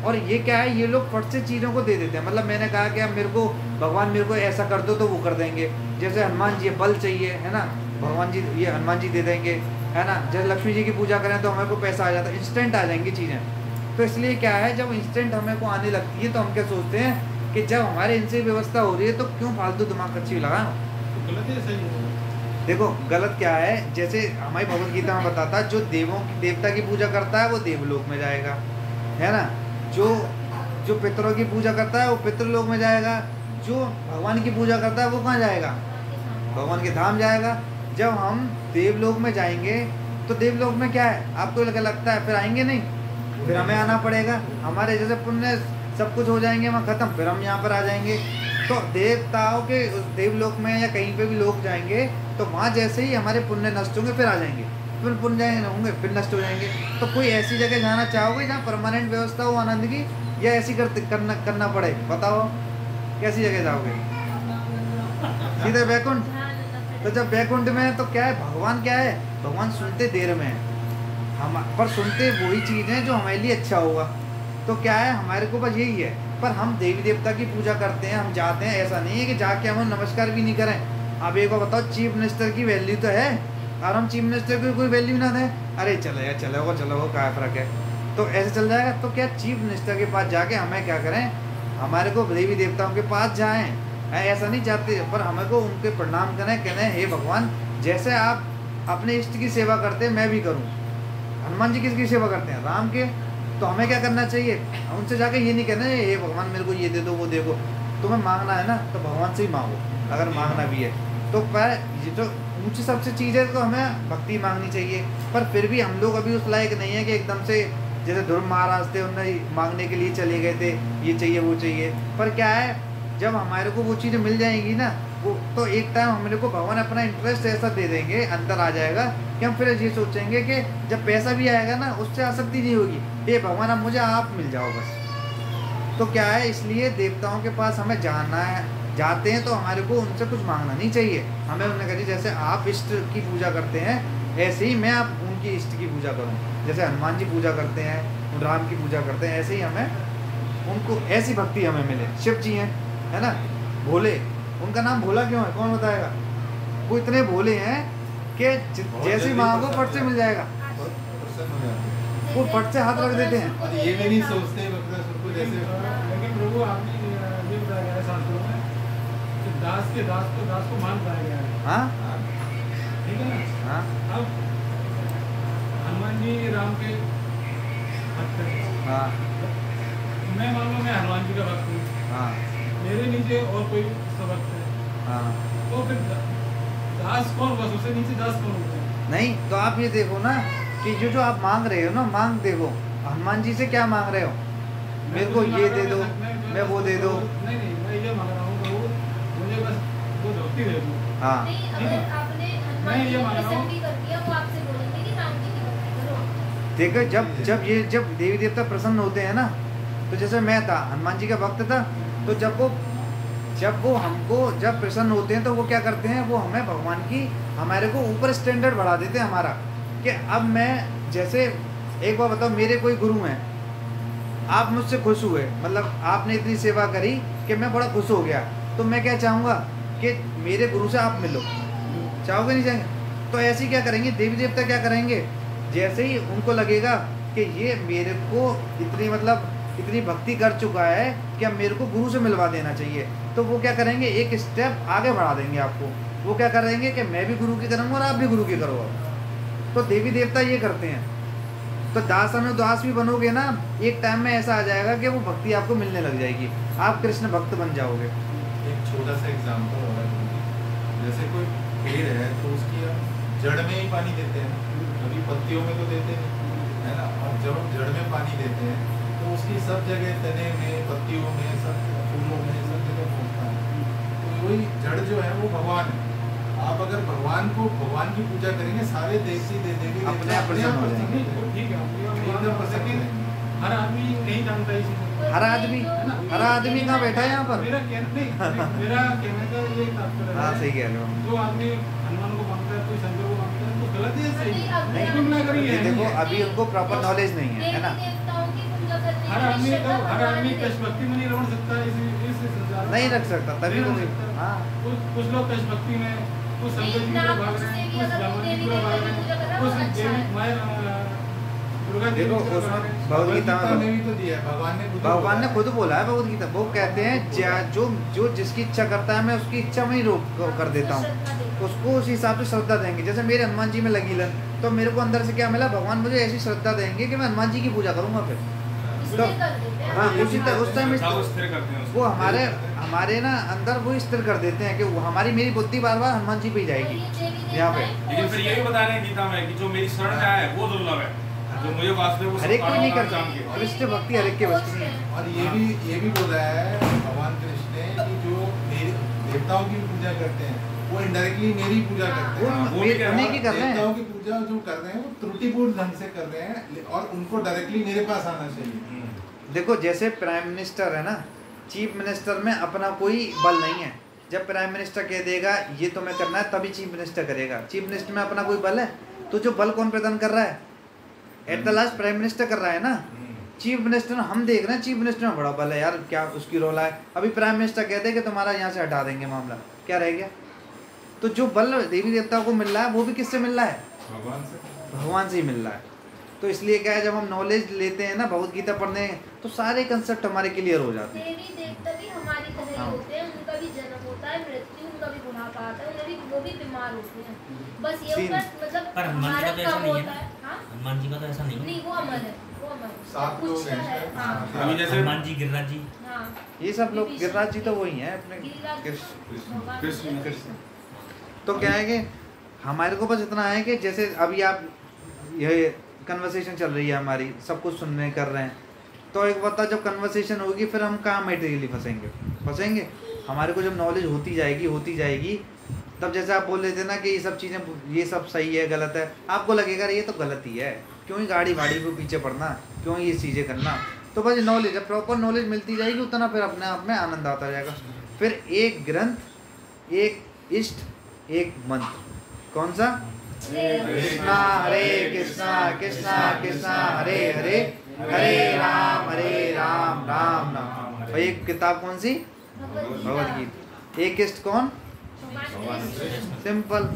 और ये क्या है, ये लोग फट से चीज़ों को दे देते हैं। मतलब मैंने कहा कि अब मेरे को, भगवान मेरे को ऐसा कर दो तो वो कर देंगे। जैसे हनुमान जी बल चाहिए, है ना? भगवान जी, ये हनुमान जी दे देंगे। है ना? जैसे लक्ष्मी जी की पूजा करें तो हमें को पैसा आ जाता है इंस्टेंट आ जाएँगी चीज़ें। तो इसलिए क्या है जब इंस्टेंट हमें को आने लगती है तो हम क्या सोचते हैं कि जब हमारे इनसे व्यवस्था हो रही है तो क्यों फालतू दिमाग कच्ची लगाएँ तो गलत है सही देखो गलत क्या है जैसे हमारी भगवत गीता में बताता है जो देवों की देवता की पूजा करता है वो देवलोक में जाएगा। है ना? जो जो पितरों की पूजा करता है वो पितृलोक में जाएगा। जो भगवान की पूजा करता है वो कहाँ जाएगा? भगवान के धाम जाएगा। जब हम देवलोक में जाएँगे तो देवलोक में क्या है? आपको लग- लगता है फिर आएँगे नहीं? फिर हमें आना पड़ेगा। हमारे जैसे पुण्य सब कुछ हो जाएँगे वहाँ खत्म। फिर हम यहाँ पर आ जाएँगे। तो देवताओं के देवलोक में या कहीं पे भी लोग जाएँगे तो वहाँ जैसे ही हमारे पुण्य नष्ट होंगे फिर आ जाएँगे। फिर पुण्य होंगे फिर नष्ट हो जाएँगे। तो कोई ऐसी जगह जाना चाहोगे जहाँ परमानेंट व्यवस्था हो आनंद की या ऐसी कर, करना करना पड़े? बताओ। कैसी जगह जाओगे? सीधे बैकुंठ? तो जब बैकुंठ में है तो क्या है? भगवान क्या है? भगवान सुनते देर में है। हम, पर सुनते वही चीज़ है जो हमारे लिए अच्छा होगा। तो क्या है? हमारे को बस यही है। पर हम देवी देवता की पूजा करते हैं, हम जाते हैं। ऐसा नहीं है कि जाके हम नमस्कार भी नहीं करें। आप एक बताओ, चीफ मिनिस्टर की वैल्यू तो है? और हम चीफ मिनिस्टर को कोई वैल्यू ना दें? अरे चलेगा चलेगा चलो वो क्या फ़र्क है? तो ऐसे चल जाएगा तो क्या चीफ मिनिस्टर के पास जाके हमें क्या करें? हमारे को देवी देवताओं के पास जाएँ। ऐसा नहीं चाहते, पर हमें को उनके प्रणाम करें कहने हे भगवान, जैसे आप अपने इष्ट की सेवा करते हैं मैं भी करूँ। हनुमान जी किसकी सेवा करते हैं? राम के। तो हमें क्या करना चाहिए? उनसे जाके ये नहीं कहना, हे भगवान, मेरे को ये दे दो, वो दे दो। तुम्हें मांगना है ना तो भगवान से ही मांगो, अगर मांगना भी है। तो पर ये जो ऊँची सबसे चीज़ है तो हमें भक्ति मांगनी चाहिए। पर फिर भी हम लोग अभी उस लायक नहीं है कि एकदम से जैसे ध्रुव महाराज थे, उन्हें मांगने के लिए चले गए थे, ये चाहिए, वो चाहिए। पर क्या है जब हमारे को वो चीज़ें मिल जाएँगी ना, वो तो एक टाइम हमारे को भगवान अपना इंटरेस्ट ऐसा दे देंगे, अंदर आ जाएगा, कि हम फिर ये सोचेंगे कि जब पैसा भी आएगा ना, उससे आसक्ति नहीं होगी। ये भगवान, अब मुझे आप मिल जाओ बस। तो क्या है, इसलिए देवताओं के पास हमें जाना है। जाते हैं तो हमारे को उनसे कुछ मांगना नहीं चाहिए। हमें उन्हें कहिए जैसे आप इष्ट की पूजा करते हैं, ऐसे ही मैं आप उनकी इष्ट की पूजा करूँ। जैसे हनुमान जी पूजा करते हैं, राम की पूजा करते हैं, ऐसे ही हमें उनको, ऐसी भक्ति हमें मिले। शिव जी हैं है ना? भोले। उनका नाम भोला क्यों है? कौन बताएगा? वो इतने भोले हैं कि जैसे मांगो फट से मिल जाएगा। वो फट से हाथ रख देते हैं। ये भी नहीं सोचते वक्रसुर को जैसे लेकिन प्रभु आपने ये बताया है शास्त्रों में कि दास के दास को दास को मान पाया गया है। हाँ? हाँ, ठीक है ना? हाँ। अब हनुमान जी राम के भक्त हाँ। मैं मान लो मैं हनुमान जी का भक्त हूँ। हाँ। नीचे और कोई भक्त है। हाँ। तो फिर दास कौन बस उससे नीचे दास कौन होता है? नहीं तो आप ये देखो ना कि जो जो आप मांग रहे हो ना मांग देखो। हनुमान जी से क्या मांग रहे हो? मेरे को ये तो दे दो मैं- मैं वो दे दो। नहीं नहीं मैं ये मांग रहा हूँ मुझे बस वो धोती दे दो। हाँ। नहीं अगर आपने मैं ये को रहा हूँ। प्रसन्न भी कर दिया वो आपसे बोलेंगे कि राम जी की भक्ति करो। देखो जब जब ये जब देवी देवता प्रसन्न होते हैं ना तो जैसे मैं था हनुमान जी का भक्त था तो जब वो जब वो हमको, जब प्रसन्न होते हैं तो वो क्या करते हैं? वो हमें भगवान की, हमारे को ऊपर स्टैंडर्ड बढ़ा देते हैं हमारा, कि अब मैं जैसे, एक बार बताओ, मेरे कोई गुरु हैं, आप मुझसे खुश हुए मतलब आपने इतनी सेवा करी कि मैं बड़ा खुश हो गया तो मैं क्या चाहूँगा कि मेरे गुरु से आप मिलो। चाहोगे नहीं चाहेंगे? तो ऐसे ही क्या करेंगे? देवी देवता क्या करेंगे? जैसे ही उनको लगेगा कि ये मेरे को इतनी मतलब इतनी भक्ति कर चुका है कि अब मेरे को गुरु से मिलवा देना चाहिए। तो वो क्या करेंगे? एक स्टेप आगे बढ़ा देंगे आपको। वो क्या करेंगे कि मैं भी गुरु की करूँगा और आप भी गुरु की करो तो देवी देवता ये करते हैं। तो दास अनुदास भी बनोगे ना, एक टाइम में ऐसा आ जाएगा कि वो भक्ति आपको मिलने लग जाएगी। आप कृष्ण भक्त बन जाओगे। एक छोटा सा एग्जांपल हो रहा है। जैसे कोई पेड़ है तो उसकी जड़ में ही पानी देते हैं। कभी पत्तियों में तो देते नहीं, है ना? और जब हम जड़ में पानी देते हैं तो उसकी सब जगह तने में पत्तियों में सब फूलों में सब जगह पहुँचता है। तो वही जड़ जो है वो भगवान है। आप अगर भगवान को भगवान की पूजा करेंगे सारे देसी दे देंगे अपने आप प्रसन्न हो जाएँगे। नहीं वो ठीक है। हर आदमी नहीं जानता इस हर आदमी हर आदमी कहाँ बैठा है यहाँ पर? मेरा कहना नहीं मेरा कहने का ये तात्पर्य हाँ सही कह रहे हो। जो आदमी हनुमान को माँगता है कोई शंकर को माँगता है तो गलत है सही। नहीं, है अब नहीं, देखो अभी उनको प्रॉपर नॉलेज नहीं है है ना? हर आदमी तो हर आदमी भगवान में नहीं रह सकता इस इस संसार नहीं रख सकता तभी तो हाँ। कुछ कुछ लोग में कुछ शंकर जी की नहीं, तरफ़ ना भाग रहे हैं कुछ अगर जी देवी भाग रहे की पूजा कर हैं कुछ अच्छा देवी माया दुर्गा देखो की तरफ़ उसमें भाग रहे हैं। भगवद गीता गीता में में भी तो दिया भगवान ने खुद भगवान ने बोला है। खुद बोला है भगवद गीता। वो कहते हैं जो जो जिसकी इच्छा करता है मैं उसकी इच्छा में ही रोक कर देता हूँ। उसको उस हिसाब से श्रद्धा देंगे। जैसे मेरे हनुमान जी में लगी लन तो मेरे को अंदर से क्या मिला? भगवान मुझे ऐसी श्रद्धा देंगे कि मैं हनुमान जी की पूजा करूँगा फिर। देते हैं हाँ उसी तरह उस टाइम हैं वो हमारे हमारे ना अंदर वो स्थिर कर देते हैं कि वो हमारी मेरी बुद्धि बार बार हनुमान जी पे ही जाएगी। यहाँ पे। लेकिन फिर ये भी बता रहे हैं गीता में कि जो मेरी शरण में आए वो दुर्लभ है। जो मुझे वास्तव में हर एक कोई नहीं करता। के कृष्ण भक्ति हर एक के बस है और ये भी ये भी बोला है भगवान कृष्ण ने कि जो मेरे देवताओं की पूजा करते हैं वो इनडायरेक्टली मेरी पूजा करते हैं। हाँ, वो उन्हीं की कर रहे देवताओं हैं की पूजा जो कर रहे हैं वो त्रुटिपूर्ण ढंग से कर रहे हैं और उनको डायरेक्टली मेरे पास आना चाहिए। देखो जैसे प्राइम मिनिस्टर है ना चीफ मिनिस्टर में अपना कोई बल नहीं है। जब प्राइम मिनिस्टर कह देगा ये तुम्हें करना है तभी चीफ मिनिस्टर करेगा। चीफ मिनिस्टर में अपना कोई बल है? तो जो बल कौन प्रदान कर रहा है? At the last prime minister कर रहा है ना। चीफ मिनिस्टर हम देख रहे हैं चीफ मिनिस्टर में बड़ा बल है यार क्या उसकी रोल है अभी प्राइम मिनिस्टर कह दे कि तुम्हारा यहाँ से हटा देंगे मामला। क्या रह गया? तो जो बल देवी देवताओं को मिल रहा है वो भी किससे मिल रहा है? भगवान से। भगवान से ही मिल रहा है। तो इसलिए क्या है जब हम नॉलेज लेते हैं ना भगवत गीता पढ़ने तो सारे कंसेप्ट हमारे क्लियर हो जाते हैं। देवी देवता भी हमारी तरह हाँ। होते हैं उनका भी जन्म होता है मृत्यु उनका भी बुढ़ापा आता है उन्हें वो भी बीमार होते हैं। बस ये उनका मतलब पर हनुमान जी का तो ऐसा नहीं है। होता है? हाँ? हनुमान जी का तो ऐसा नहीं है। नहीं वो अमर है वो अमर है। सात कुछ लोग हैं है शायद। हाँ। हाँ। अभी जैसे हनुमान जी गिरिराज जी। हाँ। ये सब लोग गिरिराज जी तो वही हैं अपने। गिरिराज कृष्ण भगवान कृष्ण कृष्ण। तो क्या है कि हमारे को बस इतना है कि जैसे अभी आप ये कन्वर्सेशन चल रही है हमारी, सब कुछ सुनने कर रहे हैं। तो एक बता जब कन्वर्सेशन होगी, फिर हम कहाँ मटेरियली फंसेंगे। फंसेंगे? हमारे को जब नॉलेज होती जाएगी होती जाएगी, तब जैसे आप बोल रहे थे ना कि ये सब चीज़ें, ये सब सही है, गलत है, आपको लगेगा ये तो गलत ही है। क्यों ही गाड़ी वाड़ी को पीछे पड़ना? क्यों ये चीज़ें करना? तो बस नॉलेज जब प्रॉपर नॉलेज मिलती जाएगी, उतना फिर अपने आप में आनंद आता जाएगा। फिर एक ग्रंथ, एक इष्ट, एक मंत्र। कौन सा? कृष्णा, हरे कृष्णा कृष्णा कृष्णा, हरे हरे। हरे राम हरे राम राम राम। और ये किताब कौन सी? भगवत गीता एक किस्त कौन? सिंपल।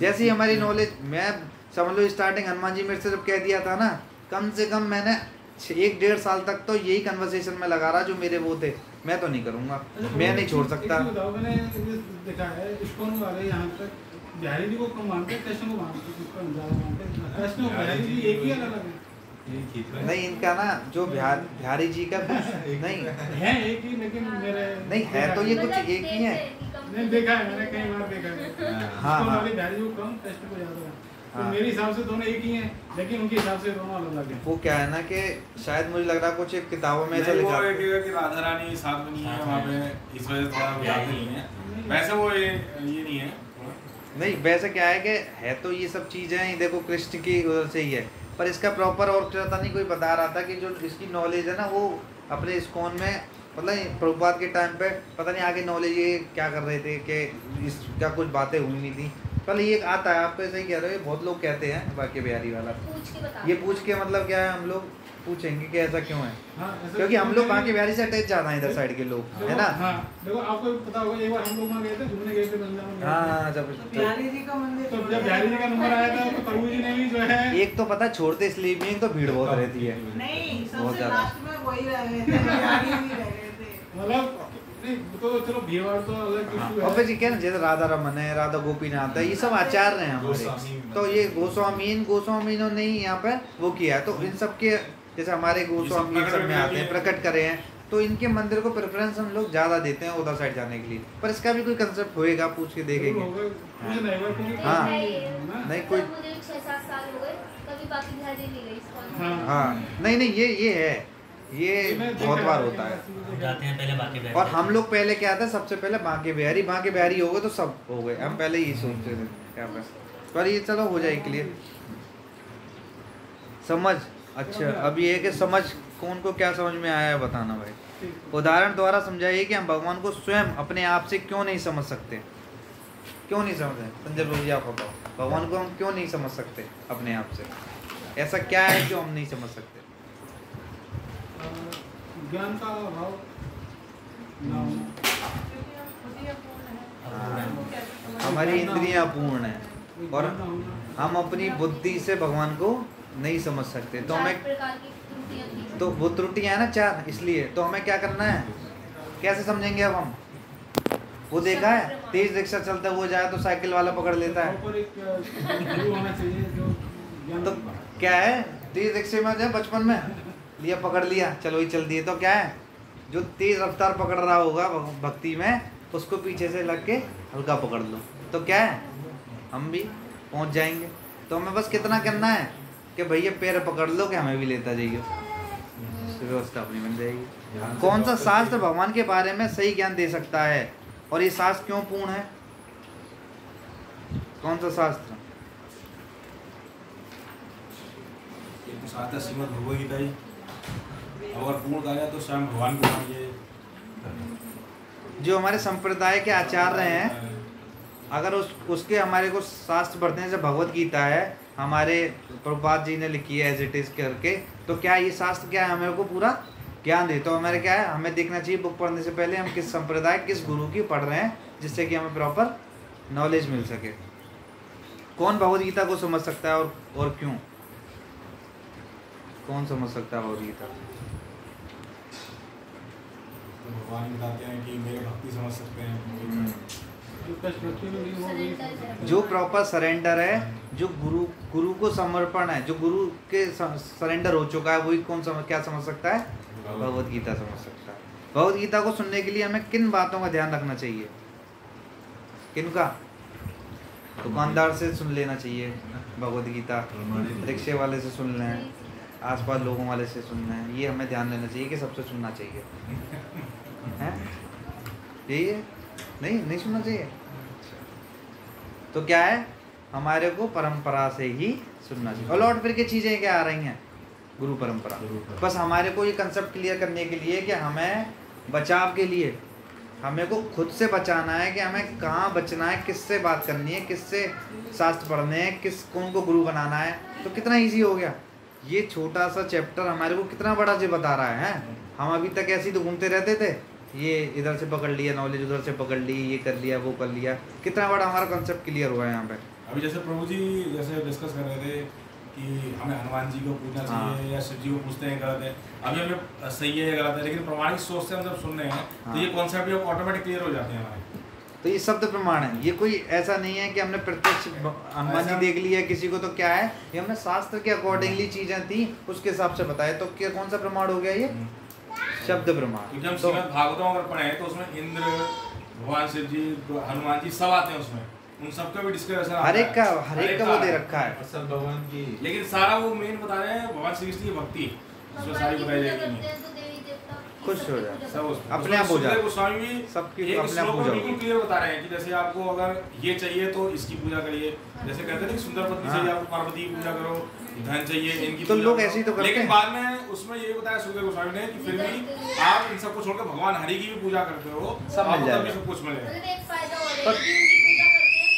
जैसी हमारी नॉलेज मैं समझ लो स्टार्टिंग हनुमान जी मेरे से जब कह दिया था ना, कम से कम मैंने एक डेढ़ साल तक तो यही कन्वर्सेशन में लगा रहा जो मेरे वो थे। मैं तो नहीं करूँगा। मैं नहीं छोड़ सकता। है बिहारी जी को कम मानते हैं कृष्ण को मानते हैं? कम ज़्यादा मानते हैं। कृष्ण बिहारी जी एक ही अलग अलग है। नहीं इनका ना जो बिहार [LAUGHS] बिहारी जी का नहीं। है एक ही लेकिन मेरे नहीं, है तो ये कुछ एक ही है। नहीं देखा है मैंने कई बार देखा है। हाँ, हाँ। बिहारी जी को कम कृष्ण को ज़्यादा है। तो हाँ। मेरे हिसाब से दोनों एक ही हैं लेकिन उनके हिसाब से दोनों अलग अलग हैं। वो क्या है ना कि शायद मुझे लग रहा है कुछ एक किताबों में ऐसा लिखा है। कि राधा रानी साथ में नहीं है वहाँ पे इस वजह से थोड़ा याद नहीं है। वैसे वो ये ये नहीं है। नहीं वैसे क्या है कि है तो ये सब चीज़ें ही देखो कृष्ण की वजह से ही है। पर इसका प्रॉपर और पता नहीं कोई बता रहा था कि जो इसकी नॉलेज है ना वो अपने इस्कॉन में मतलब प्रभुपाद के टाइम पे पता नहीं आगे नॉलेज ये क्या कर रहे थे कि इसका कुछ बातें हुई नहीं थी। पहले ये आता है आप तो ऐसे ही कह रहे हो बहुत लोग कहते हैं बाकी बिहारी वाला। पूछ के बता ये पूछ के मतलब क्या है हम लोग? पूछेंगे कि ऐसा क्यों है? हाँ, क्योंकि हम लोग बाकी देखो, बिहारी से अटैच ज़्यादा है इधर साइड के लोग है ना? हाँ देखो आपको पता होगा एक बार हम लोग वहाँ गए थे घूमने गए थे थे। हाँ जब बिहारी जी का मंदिर तो जब बिहारी जी का नंबर आया था तो प्रभु जी ने भी जो है एक तो पता छोड़ते इसलिए भी तो भीड़ बहुत रहती है। नहीं बहुत ज़्यादा। वही मतलब तो चलो भीड़ तो अलग हाँ, और फिर क्या ना, जैसे राधा रमन है राधा गोपीनाथ है ये सब आचार्य हैं हमारे। तो ये गोस्वामीन गोस्वामीनों ने ही यहाँ पे वो किया है। तो इन सब के जैसे हमारे गोस्वामी सब में आते हैं प्रकट करे हैं तो इनके मंदिर को प्रेफरेंस हम लोग ज़्यादा देते हैं उधर साइड जाने के लिए। पर इसका भी कोई कंसेप्ट होएगा पूछ के देखेंगे। हाँ। ये। नहीं कोई हो गए कभी बाकी बिहारी नहीं गई इस्कॉन हाँ। हाँ। नहीं नहीं ये ये है। ये बहुत बार होता है। जाते हैं पहले बाकी और हम लोग पहले क्या था सबसे पहले बांके बिहारी। बांके बिहारी हो गए तो सब हो गए। हम पहले यही सोचते थे क्या पर पर ये चलो हो जाए क्लियर समझ? अच्छा अब ये है कि समझ कौन को क्या समझ में आया है बताना भाई। उदाहरण द्वारा समझाइए कि हम भगवान को स्वयं अपने आप से क्यों नहीं समझ सकते? क्यों नहीं समझ? रहे संजय प्रभु जी आप बताओ। भगवान को हम क्यों नहीं समझ सकते अपने आप से? ऐसा क्या है जो हम नहीं समझ सकते? ज्ञान का अभाव। हमारी इंद्रियाँ पूर्ण है और हम अपनी बुद्धि से भगवान को नहीं समझ सकते। तो हमें प्रकार की त्रुटियाँ थी। तो वो त्रुटियाँ है ना चार इसलिए। तो हमें क्या करना है? कैसे समझेंगे अब हम? वो देखा है? तेज रिक्शा चलता है वो जाए तो साइकिल वाला पकड़ लेता है। प्रॉपर एक गुरु होना चाहिए जो ज्ञान तो क्या है? तेज रिक्शे में जाए बचपन में। लिया पकड़ लिया। चलो ही चल दिए। तो क्या है? जो तेज रफ्तार पकड़ रहा होगा भक्ति में उसको पीछे से लग के हल्का पकड़ लो। तो क्या है? हम भी पहुँच जाएँगे। तो हमें बस कितना करना है? कि भैया पैर पकड़ लो कि हमें भी लेता जाइए व्यवस्था अपनी बन जाएगी। कौन सा शास्त्र भगवान के बारे में सही ज्ञान दे सकता है? और ये शास्त्र क्यों पूर्ण है? कौन सा शास्त्र? तो है ही। अगर पूर्ण कार्य तो स्वयं भगवान को मानिए। जो हमारे संप्रदाय के आचार्य हैं अगर उस उसके हमारे को शास्त्र पढ़ते हैं जैसे भगवत गीता है हमारे प्रभुपाद जी ने लिखी है एज इट इज़ करके। तो क्या ये शास्त्र क्या है? हमें को पूरा ज्ञान दे। तो हमारे क्या है? हमें देखना चाहिए बुक पढ़ने से पहले हम किस संप्रदाय किस गुरु की पढ़ रहे हैं जिससे कि हमें प्रॉपर नॉलेज मिल सके। कौन भगवत गीता को समझ सकता है और और क्यों? कौन समझ सकता है भगवदगीता तो भगवान बताते हैं कि मेरे भक्ति समझ सकते हैं। जो प्रॉपर सरेंडर है जो गुरु गुरु को समर्पण है जो गुरु के सरेंडर हो चुका है वही कौन समझ क्या समझ सकता है? भगवत गीता समझ सकता है। भगवत गीता को सुनने के लिए हमें किन बातों का ध्यान रखना चाहिए? किन का? दुकानदार से सुन लेना चाहिए भगवत गीता। रिक्शे वाले से सुन लें आसपास लोगों वाले से सुनना है ये हमें ध्यान देना चाहिए कि सबसे सुनना चाहिए। हैं? यही है? नहीं नहीं सुनना चाहिए। तो क्या है? हमारे को परंपरा से ही सुनना चाहिए। और लौट फिर के चीज़ें क्या आ रही हैं? गुरु परंपरा। बस हमारे को ये कंसेप्ट क्लियर करने के लिए कि हमें बचाव के लिए हमें को खुद से बचाना है कि हमें कहाँ बचना है किससे बात करनी है किससे शास्त्र पढ़ने हैं किस कौन को गुरु बनाना है। तो कितना इजी हो गया। ये छोटा सा चैप्टर हमारे को कितना बड़ा से बता रहा है हैं? हम अभी तक ऐसे ही तो घूमते रहते थे। ये इधर से पकड़ लिया नॉलेज उधर से पकड़ ली ये कर लिया वो कर लिया। कितना बड़ा हमारा कॉन्सेप्ट क्लियर हुआ है यहाँ पे? अभी जैसे प्रभु जी जैसे डिस्कस कर रहे थे कि हमें हनुमान जी को पूछना हाँ। चाहिए या शिव जी को पूछते हैं गलत है। अभी हमें सही है या गलत है लेकिन प्रमाणिक सोच से हम जब सुन रहे हैं हाँ। तो ये कॉन्सेप्ट ऑटोमेटिक क्लियर हो जाते हैं हमारे। तो ये शब्द प्रमाण है। ये कोई ऐसा नहीं है कि हमने प्रत्यक्ष हनुमान जी देख लिया किसी को तो क्या है? ये हमने शास्त्र के अकॉर्डिंगली चीज़ें थी उसके हिसाब से बताया। तो क्या कौन सा प्रमाण हो गया ये? शब्द प्रमाण। क्योंकि हम तो श्रीमद भागवतम अगर पढ़े तो उसमें इंद्र भगवान शिव जी हनुमान जी सब आते हैं उसमें। उन सबका भी डिस्कशन हर एक का हर एक का वो दे रखा है। सब भगवान की लेकिन सारा वो मेन बता रहे हैं भगवान श्री कृष्ण की भक्ति। उसमें सारी बताई जाएगी हैं। तो खुश हो जाए। अपने आप हो जाए। गोस्वामी सबकी अपने आप हो बिल्कुल क्लियर बता रहे हैं कि जैसे आपको अगर ये चाहिए तो इसकी पूजा करिए। जैसे कहते हैं सुंदर पत्नी। चाहिए आपको पार्वती की पूजा करो। धन चाहिए इनकी तो लोग ऐसे ही तो करते लेकिन बाद में उसमें ये बताया सुखदेव गोस्वामी ने कि फिर भी आप इन सबको छोड़कर भगवान हरि की भी पूजा करते हो सब मिल जाएगा। सब कुछ मिलेगा। है हैं तो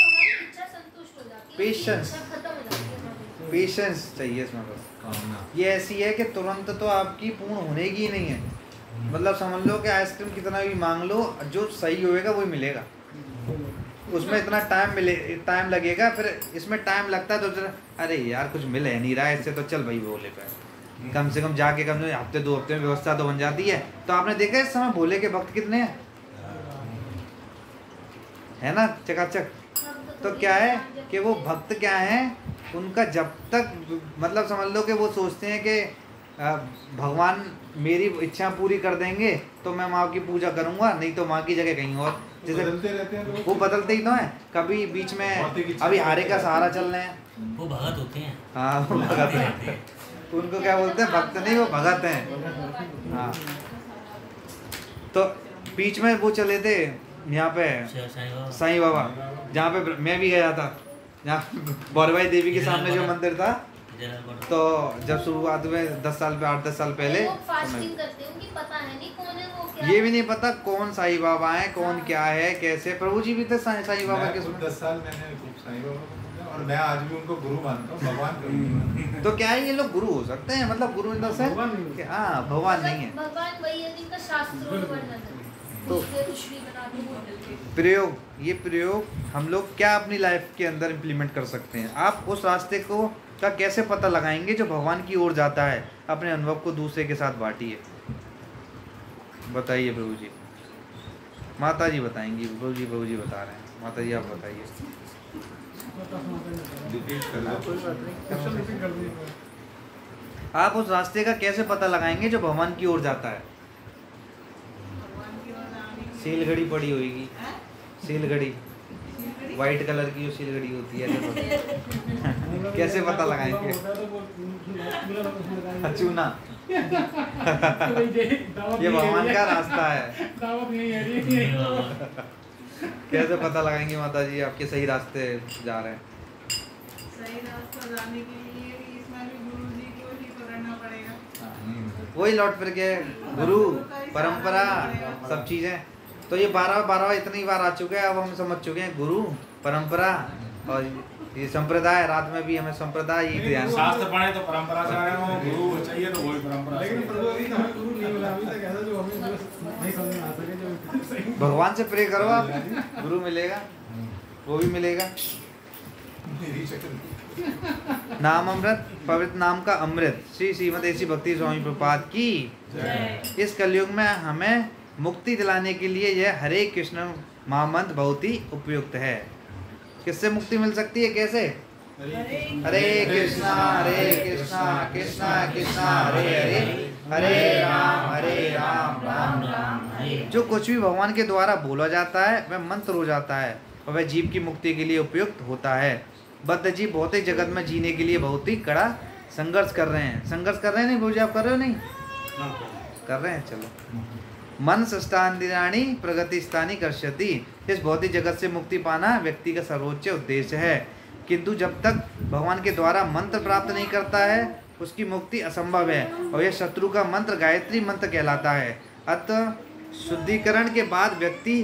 हमारी इच्छा संतुष्ट हो जाती है। Patience. इच्छा खत्म हो जाती है हमारी। पेशेंस चाहिए इसमें बस। ये ऐसी है कि तुरंत तो आपकी पूर्ण होने की ही नहीं है। मतलब समझ लो कि आइसक्रीम कितना भी मांग लो जो सही होएगा वही मिलेगा। उसमें इतना टाइम मिले टाइम लगेगा, फिर इसमें टाइम लगता है तो जरा अरे यार, कुछ मिले नहीं रहा है इससे तो चल भाई भोले पे। कम से कम जाके कम से हफ़्ते, दो हफ़्ते में व्यवस्था तो बन जाती है। तो आपने देखा इस समय भोले के भक्त कितने हैं? है ना, चकाचक? तो क्या है कि वो भक्त क्या है, उनका जब तक मतलब समझ लो कि वो सोचते हैं कि भगवान मेरी इच्छा पूरी कर देंगे तो मैं माँ की पूजा करूँगा नहीं तो माँ की जगह कहीं और। जैसे बदलते रहते हैं वो बदलते ही तो हैं। कभी बीच में अभी हारे का सहारा चल रहे हैं। वो भगत होते हैं। हाँ वो भगत हैं। उनको क्या बोलते हैं? भक्त नहीं वो भगत हैं। हाँ। तो बीच में वो चले थे यहाँ पे शा- साईं बाबा। जहाँ पे मैं भी गया था। जहाँ बौरभाई देवी के सामने जो मंदिर था तो जब शुरुआत में दस साल पे आठ दस साल पहले तो फास्टिंग मैं- करते हैं उनकी पता है नहीं कौन है वो क्या ये भी नहीं पता कौन साईं बाबा है कौन क्या है कैसे प्रभु जी भी थे साईं साईं बाबा के दस साल मैंने खूब साईं बाबा और मैं आज भी उनको गुरु मानता हूँ भगवान [LAUGHS] तो क्या है ये लोग गुरु हो सकते हैं? मतलब गुरु इन नहीं हाँ भगवान नहीं है। भगवान वही है जिनका शास्त्रों में वर्णन तो-। प्रयोग ये प्रयोग हम लोग क्या अपनी लाइफ के अंदर इम्प्लीमेंट कर सकते हैं? आप उस रास्ते को का कैसे पता लगाएँगे जो भगवान की ओर जाता है अपने अनुभव को दूसरे के साथ बांटिए? बताइए प्रभु जी माता जी बताएँगी। प्रभु जी प्रभु जी बता रहे हैं। माता जी आप बताइए। आप उस रास्ते का कैसे पता लगाएँगे जो भगवान की ओर जाता है? सील घड़ी पड़ी होगी। हैं? सील घड़ी? वाइट कलर की जो सील घड़ी होती है कैसे पता लगाएँगे? चूना ये भगवान का रास्ता है। कैसे पता लगाएँगे माता जी आपके सही रास्ते जा रहे हैं। सही रास्ता जाने के लिए इसमें भी गुरु जी को ही पकड़ना पड़ेगा। वही लौट फिर के गुरु परंपरा सब चीज़ें। तो ये बारह बारह इतनी बार आ चुके हैं अब हम समझ चुके हैं गुरु परंपरा और ये संप्रदाय रात में भी हमें संप्रदाय ये ध्यान। शास्त्र पढ़े तो परंपरा से आए हो गुरु चाहिए तो वही परंपरा लेकिन प्रभु अभी तो गुरु नहीं मिला अभी तक ऐसा जो हमें नहीं समझ में आ सके जो भगवान से प्रे करो आप गुरु मिलेगा वो भी मिलेगा। नाम अमृत पवित्र नाम का अमृत। श्री श्रीमद ऐसी भक्ति स्वामी प्रपात की। इस कलयुग में हमें मुक्ति दिलाने के लिए यह हरे कृष्ण महामंत्र बहुत ही उपयुक्त है। किससे मुक्ति मिल सकती है कैसे? हरे कृष्णा हरे कृष्णा कृष्णा कृष्णा हरे हरे हरे राम हरे राम राम राम हरे। जो कुछ भी भगवान के द्वारा बोला जाता है वह मंत्र हो जाता है और वह जीव की मुक्ति के लिए उपयुक्त होता है। बद्ध जीव भौतिक जगत में जीने के लिए बहुत ही कड़ा संघर्ष कर रहे हैं। संघर्ष कर रहे हैं नहीं भोजी आप कर रहे हो नहीं? कर रहे हैं चलो। मन सष्टांदिराणी प्रगति स्थानी कर्षति। इस भौतिक जगत से मुक्ति पाना व्यक्ति का सर्वोच्च उद्देश्य है। किंतु जब तक भगवान के द्वारा मंत्र प्राप्त नहीं करता है, उसकी मुक्ति असंभव है और यह शत्रु का मंत्र गायत्री मंत्र कहलाता है। अतः शुद्धिकरण के बाद व्यक्ति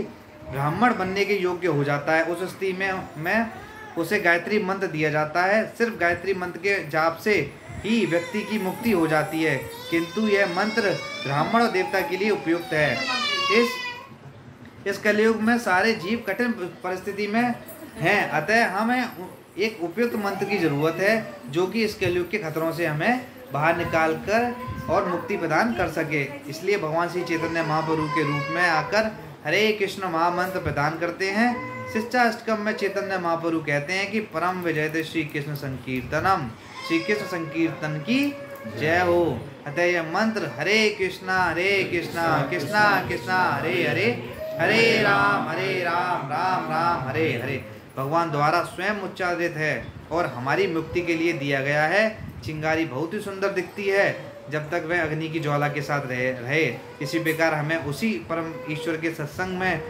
ब्राह्मण बनने के योग्य हो जाता है। उस स्थिति में में उसे गायत्री मंत्र दिया जाता है। सिर्फ़ गायत्री मंत्र के जाप से ही व्यक्ति की मुक्ति हो जाती है, किंतु यह मंत्र ब्राह्मण और देवता के लिए उपयुक्त है। इस इस कलयुग में सारे जीव कठिन परिस्थिति में हैं, अतः हमें एक उपयुक्त मंत्र की ज़रूरत है, जो कि इस कलयुग के खतरों से हमें बाहर निकाल कर और मुक्ति प्रदान कर सके। इसलिए भगवान श्री चैतन्य महाप्रभु के रूप में आकर हरे कृष्ण महामंत्र प्रदान करते हैं। शिक्षा अष्टकम में चैतन्य महाप्रभु कहते हैं कि परम विजय श्री कृष्ण संकीर्तनम। श्री कृष्ण संकीर्तन की जय हो। अतः यह मंत्र हरे कृष्णा हरे कृष्णा कृष्णा कृष्णा, हरे हरे हरे राम हरे राम राम राम, हरे हरे। भगवान द्वारा स्वयं उच्चारित है और हमारी मुक्ति के लिए दिया गया है। चिंगारी बहुत ही सुंदर दिखती है। जब तक वह अग्नि की ज्वाला के साथ रहे रहे, इसी प्रकार हमें उसी परम ईश्वर के सत्संग में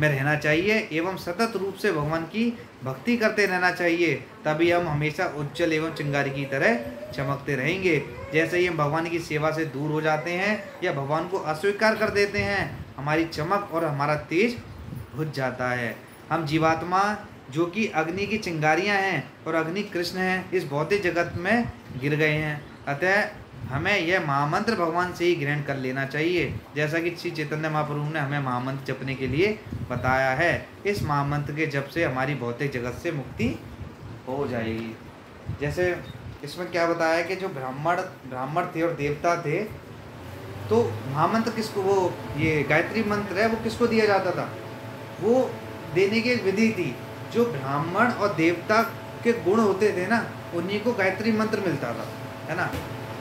में रहना चाहिए एवं सतत रूप से भगवान की भक्ति करते रहना चाहिए, तभी हम हमेशा उज्जवल एवं चिंगारी की तरह चमकते रहेंगे। जैसे ही हम भगवान की सेवा से दूर हो जाते हैं या भगवान को अस्वीकार कर देते हैं, हमारी चमक और हमारा तेज बुझ जाता है। हम जीवात्मा, जो कि अग्नि की चिंगारियाँ हैं और अग्नि कृष्ण हैं, इस भौतिक जगत में गिर गए हैं। अतः हमें यह महामंत्र भगवान से ही ग्रहण कर लेना चाहिए। जैसा कि श्री चैतन्य महाप्रभु ने हमें महामंत्र जपने के लिए बताया है, इस महामंत्र के जप से हमारी भौतिक जगत से मुक्ति हो जाएगी। जैसे इसमें क्या बताया कि जो ब्राह्मण ब्राह्मण थे और देवता थे तो महामंत्र किसको, वो ये गायत्री मंत्र है, वो किसको दिया जाता था? वो देने की विधि थी। जो ब्राह्मण और देवता के गुण होते थे ना, उन्हीं को गायत्री मंत्र मिलता था, है ना?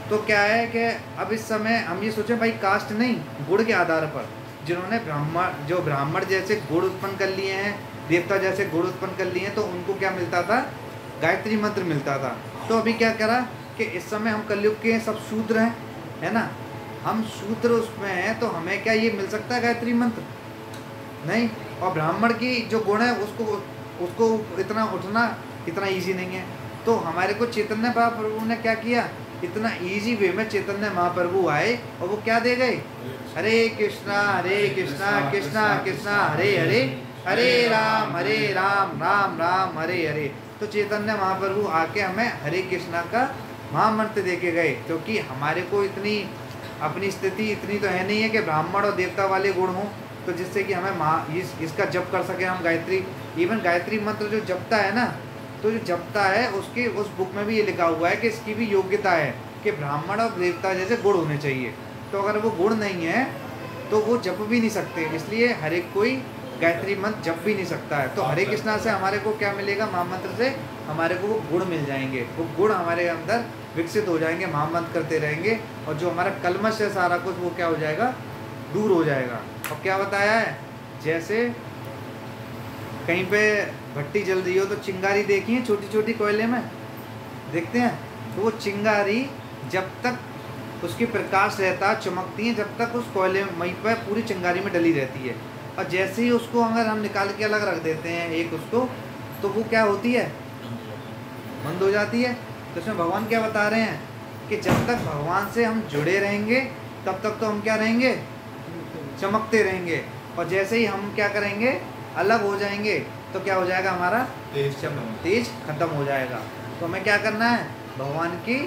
तो क्या है कि अब इस समय हम ये सोचें भाई कास्ट नहीं गुड़ के आधार पर। जिन्होंने ब्राह्मण, जो ब्राह्मण जैसे गुड़ उत्पन्न कर लिए हैं, देवता जैसे गुड़ उत्पन्न कर लिए हैं तो उनको क्या मिलता था? गायत्री मंत्र मिलता था। तो अभी क्या करा कि इस समय हम कलयुग के सब शूद्र हैं, है ना? हम शूद्र उसमें हैं तो हमें क्या ये मिल सकता है गायत्री मंत्र? नहीं। और ब्राह्मण की जो गुण है, उसको उसको इतना उठना इतना ईजी नहीं है। तो हमारे को चैतन्य महाप्रभु ने क्या किया? इतना इजी वे में चैतन्य महाप्रभु आए और वो क्या दे गए? हरे कृष्णा हरे कृष्णा कृष्णा कृष्णा हरे हरे हरे राम हरे राम। राम राम हरे हरे। तो चैतन्य महाप्रभु आके हमें हरे कृष्णा का महामंत्र दे के गए क्योंकि हमारे को इतनी अपनी स्थिति इतनी तो है नहीं है कि ब्राह्मण और देवता वाले गुण हों तो जिससे कि हमें महा इस इसका जप कर सके हम गायत्री। इवन गायत्री मंत्र जो जपता है ना तो जो जपता है उसके उस बुक में भी ये लिखा हुआ है कि इसकी भी योग्यता है कि ब्राह्मण और देवता जैसे गुण होने चाहिए। तो अगर वो गुण नहीं है तो वो जप भी नहीं सकते। इसलिए हर एक कोई गायत्री मंत्र जप भी नहीं सकता है। तो हरे कृष्णा से हमारे को क्या मिलेगा? महामंत्र से हमारे को वो गुण मिल जाएँगे। वो गुण हमारे अंदर विकसित हो जाएँगे महामंत्र करते रहेंगे और जो हमारा कलमश है सारा कुछ वो क्या हो जाएगा? दूर हो जाएगा। और क्या बताया है? जैसे कहीं पे भट्टी जल रही हो तो चिंगारी देखी है छोटी छोटी कोयले में? देखते हैं। तो वो चिंगारी जब तक उसकी प्रकाश रहता, चमकती है, जब तक उस कोयले मई पर पूरी चिंगारी में डली रहती है। और जैसे ही उसको अगर हम निकाल के अलग रख देते हैं एक उसको तो वो क्या होती है? बंद हो जाती है। तो इसमें भगवान क्या बता रहे हैं? कि जब तक भगवान से हम जुड़े रहेंगे, तब तक तो हम क्या रहेंगे? चमकते रहेंगे। और जैसे ही हम क्या करेंगे? अलग हो जाएँगे। तो क्या हो जाएगा हमारा? तेज तेज खत्म हो जाएगा। तो हमें क्या करना है? भगवान की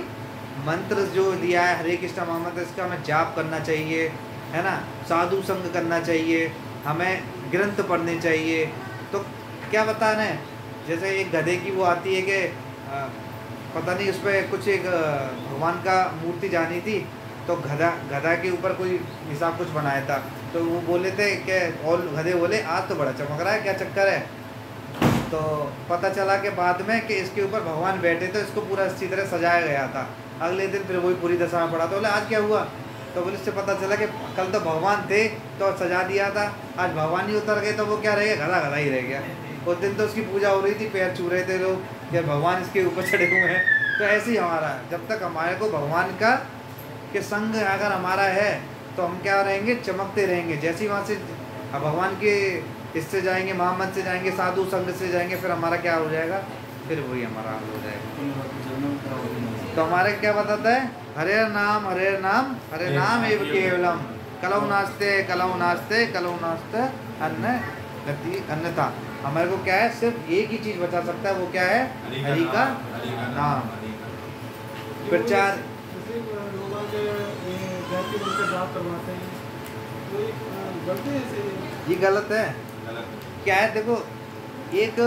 मंत्र जो दिया है हरे कृष्ण मोहम्मद इसका हमें जाप करना चाहिए है ना? साधु संग करना चाहिए हमें ग्रंथ पढ़ने चाहिए। तो क्या बता रहे जैसे एक गधे की वो आती है कि पता नहीं उस पर कुछ एक भगवान का मूर्ति जानी थी तो गधा गधा के ऊपर कोई हिसाब कुछ बनाया था। तो वो बोले थे कि और गधे बोले आज तो बड़ा चमक रहा है क्या चक्कर है? तो पता चला कि बाद में कि इसके ऊपर भगवान बैठे तो इसको पूरा अच्छी तरह सजाया गया था। अगले दिन फिर वही पूरी दशा में पड़ा तो बोले, आज क्या हुआ? तो बोले, इससे पता चला कि कल तो भगवान थे तो सजा दिया था। आज भगवान ही उतर गए तो वो क्या रह गया? घरा घरा ही रह गया। उस दिन तो उसकी पूजा हो रही थी, पैर छू रहे थे लोग कि भगवान इसके ऊपर चढ़े हुए हैं। तो ऐसे ही हमारा जब तक हमारे को भगवान का, के संग अगर हमारा है तो हम क्या रहेंगे? चमकते रहेंगे। जैसे ही वहाँ से भगवान के इससे जाएँगे मोहम्मद से जाएँगे साधु संग से जाएँगे फिर हमारा क्या हो जाएगा? फिर वही हमारा हाल हो जाएगा। तो हमारे क्या बताता है? हरे नाम हरे नाम हरे नाम एवं केवलम। कलऊ नाचते कलऊ नाचते कलऊ नाचते अन्न गति अन्यथा हमारे को क्या है? सिर्फ़ एक ही चीज़ बचा सकता है वो क्या है? हरि का नाम प्रचार। हैं। तो ये गलत है। क्या है, देखो, एक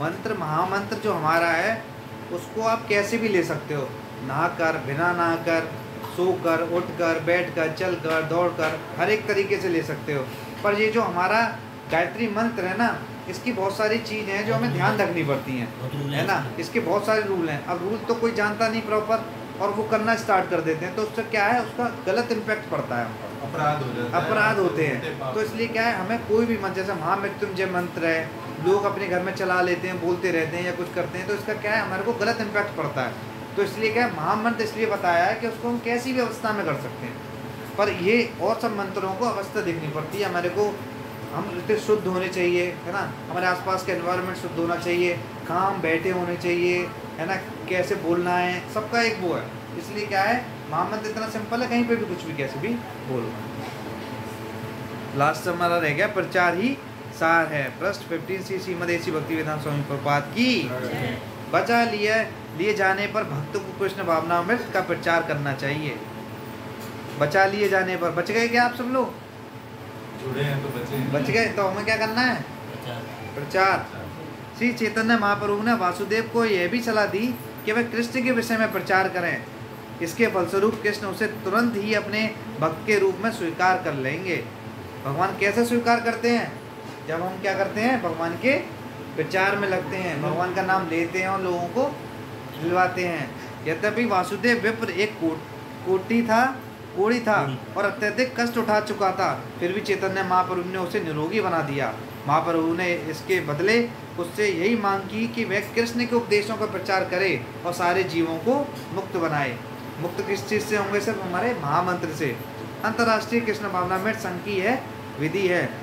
मंत्र, महामंत्र जो हमारा है, उसको आप कैसे भी ले सकते हो। नहा कर, बिना नहा कर, सो कर, उठ कर, बैठ कर, चल कर, दौड़ कर, हर एक तरीके से ले सकते हो। पर ये जो हमारा गायत्री मंत्र है ना, इसकी बहुत सारी चीज़ें हैं जो हमें ध्यान रखनी पड़ती हैं, है ना? इसके बहुत सारे रूल हैं। अब रूल तो कोई जानता नहीं प्रॉपर और वो करना स्टार्ट कर देते हैं तो उससे क्या है उसका गलत इम्पैक्ट पड़ता है हम अपराध हो जाता है। अपराध होते हैं। तो इसलिए क्या है हमें कोई भी मंत्र जैसे महामृत्युंजय मंत्र है लोग अपने घर में चला लेते हैं बोलते रहते हैं या कुछ करते हैं तो इसका क्या है हमारे को गलत इम्पैक्ट पड़ता है। तो इसलिए क्या है महामंत्र इसलिए बताया है कि उसको हम कैसी भी अवस्था में कर सकते हैं। पर ये और सब मंत्रों को अवस्था देखनी पड़ती है हमारे को हम इतने शुद्ध होने चाहिए है ना? हमारे आसपास का एनवायरनमेंट शुद्ध होना चाहिए काम बैठे होने चाहिए है ना कैसे बोलना है सबका एक वो है। इसलिए क्या है महामंत्र इतना सिंपल है कहीं पे भी कुछ भी कैसे भी बोलना लास्ट हमारा रह गया प्रचार ही सार है। पृष्ठ फिफ्टीन सी श्रीमद एसी भक्ति वेदांत स्वामी प्रपात की। बचा लिए लिए जाने पर भक्त को कृष्ण भावनामृत का प्रचार करना चाहिए। बचा लिए जाने पर बच गए क्या आप सब लोग? जुड़े हैं तो बचे बच गए तो हमें क्या करना है? प्रचार। प्रचार। श्री चैतन्य महाप्रभु ने वासुदेव को यह भी सलाह दी कि वह कृष्ण के विषय में प्रचार करें। इसके फलस्वरूप कृष्ण उसे तुरंत ही अपने भक्त के रूप में स्वीकार कर लेंगे। भगवान कैसे स्वीकार करते हैं? जब हम क्या करते हैं? भगवान के प्रचार में लगते हैं। भगवान का नाम लेते हैं और लोगों को दिलवाते हैं। यद्यपि वासुदेव विप्र एक कोट कोटी था कोड़ी था और अत्यधिक कष्ट उठा चुका था फिर भी चैतन्य महाप्रभु ने उसे निरोगी बना दिया। महाप्रभु ने इसके बदले उससे यही मांग की कि वह कृष्ण के उपदेशों का प्रचार करे और सारे जीवों को मुक्त बनाए। मुक्त किस चीज़ से होंगे सिर्फ़ हमारे महामंत्र से। अंतर्राष्ट्रीय कृष्ण भावना में संघ की यह विधि है।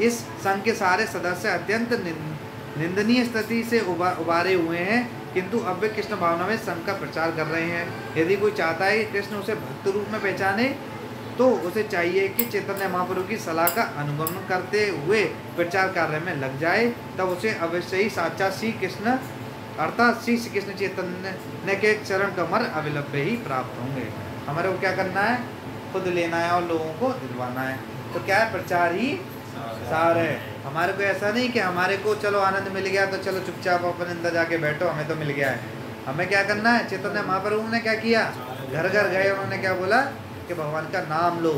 इस संघ के सारे सदस्य अत्यंत निंद- निंदनीय स्थिति से उबा, उबारे हुए हैं, किंतु अब वे कृष्ण भावना में संघ का प्रचार कर रहे हैं। यदि कोई चाहता है कि कृष्ण उसे भक्त रूप में पहचाने तो उसे चाहिए कि चैतन्य महाप्रभु की सलाह का अनुगमन करते हुए प्रचार कार्य में लग जाए। तब उसे अवश्य ही साक्षात श्री कृष्ण, अर्थात श्री श्री कृष्ण चैतन्य के चरण कमर अविलंब ही प्राप्त होंगे। हमारे को क्या करना है? खुद लेना है और लोगों को दिलवाना है। तो क्या है? प्रचार ही सार है। हमारे को ऐसा नहीं कि हमारे को चलो आनंद मिल गया तो चलो चुपचाप अपन अंदर जाके बैठो, हमें तो मिल गया है। हमें क्या करना है? चैतन्य महाप्रभु ने क्या किया? घर घर गए, उन्होंने क्या बोला? कि भगवान का नाम लो।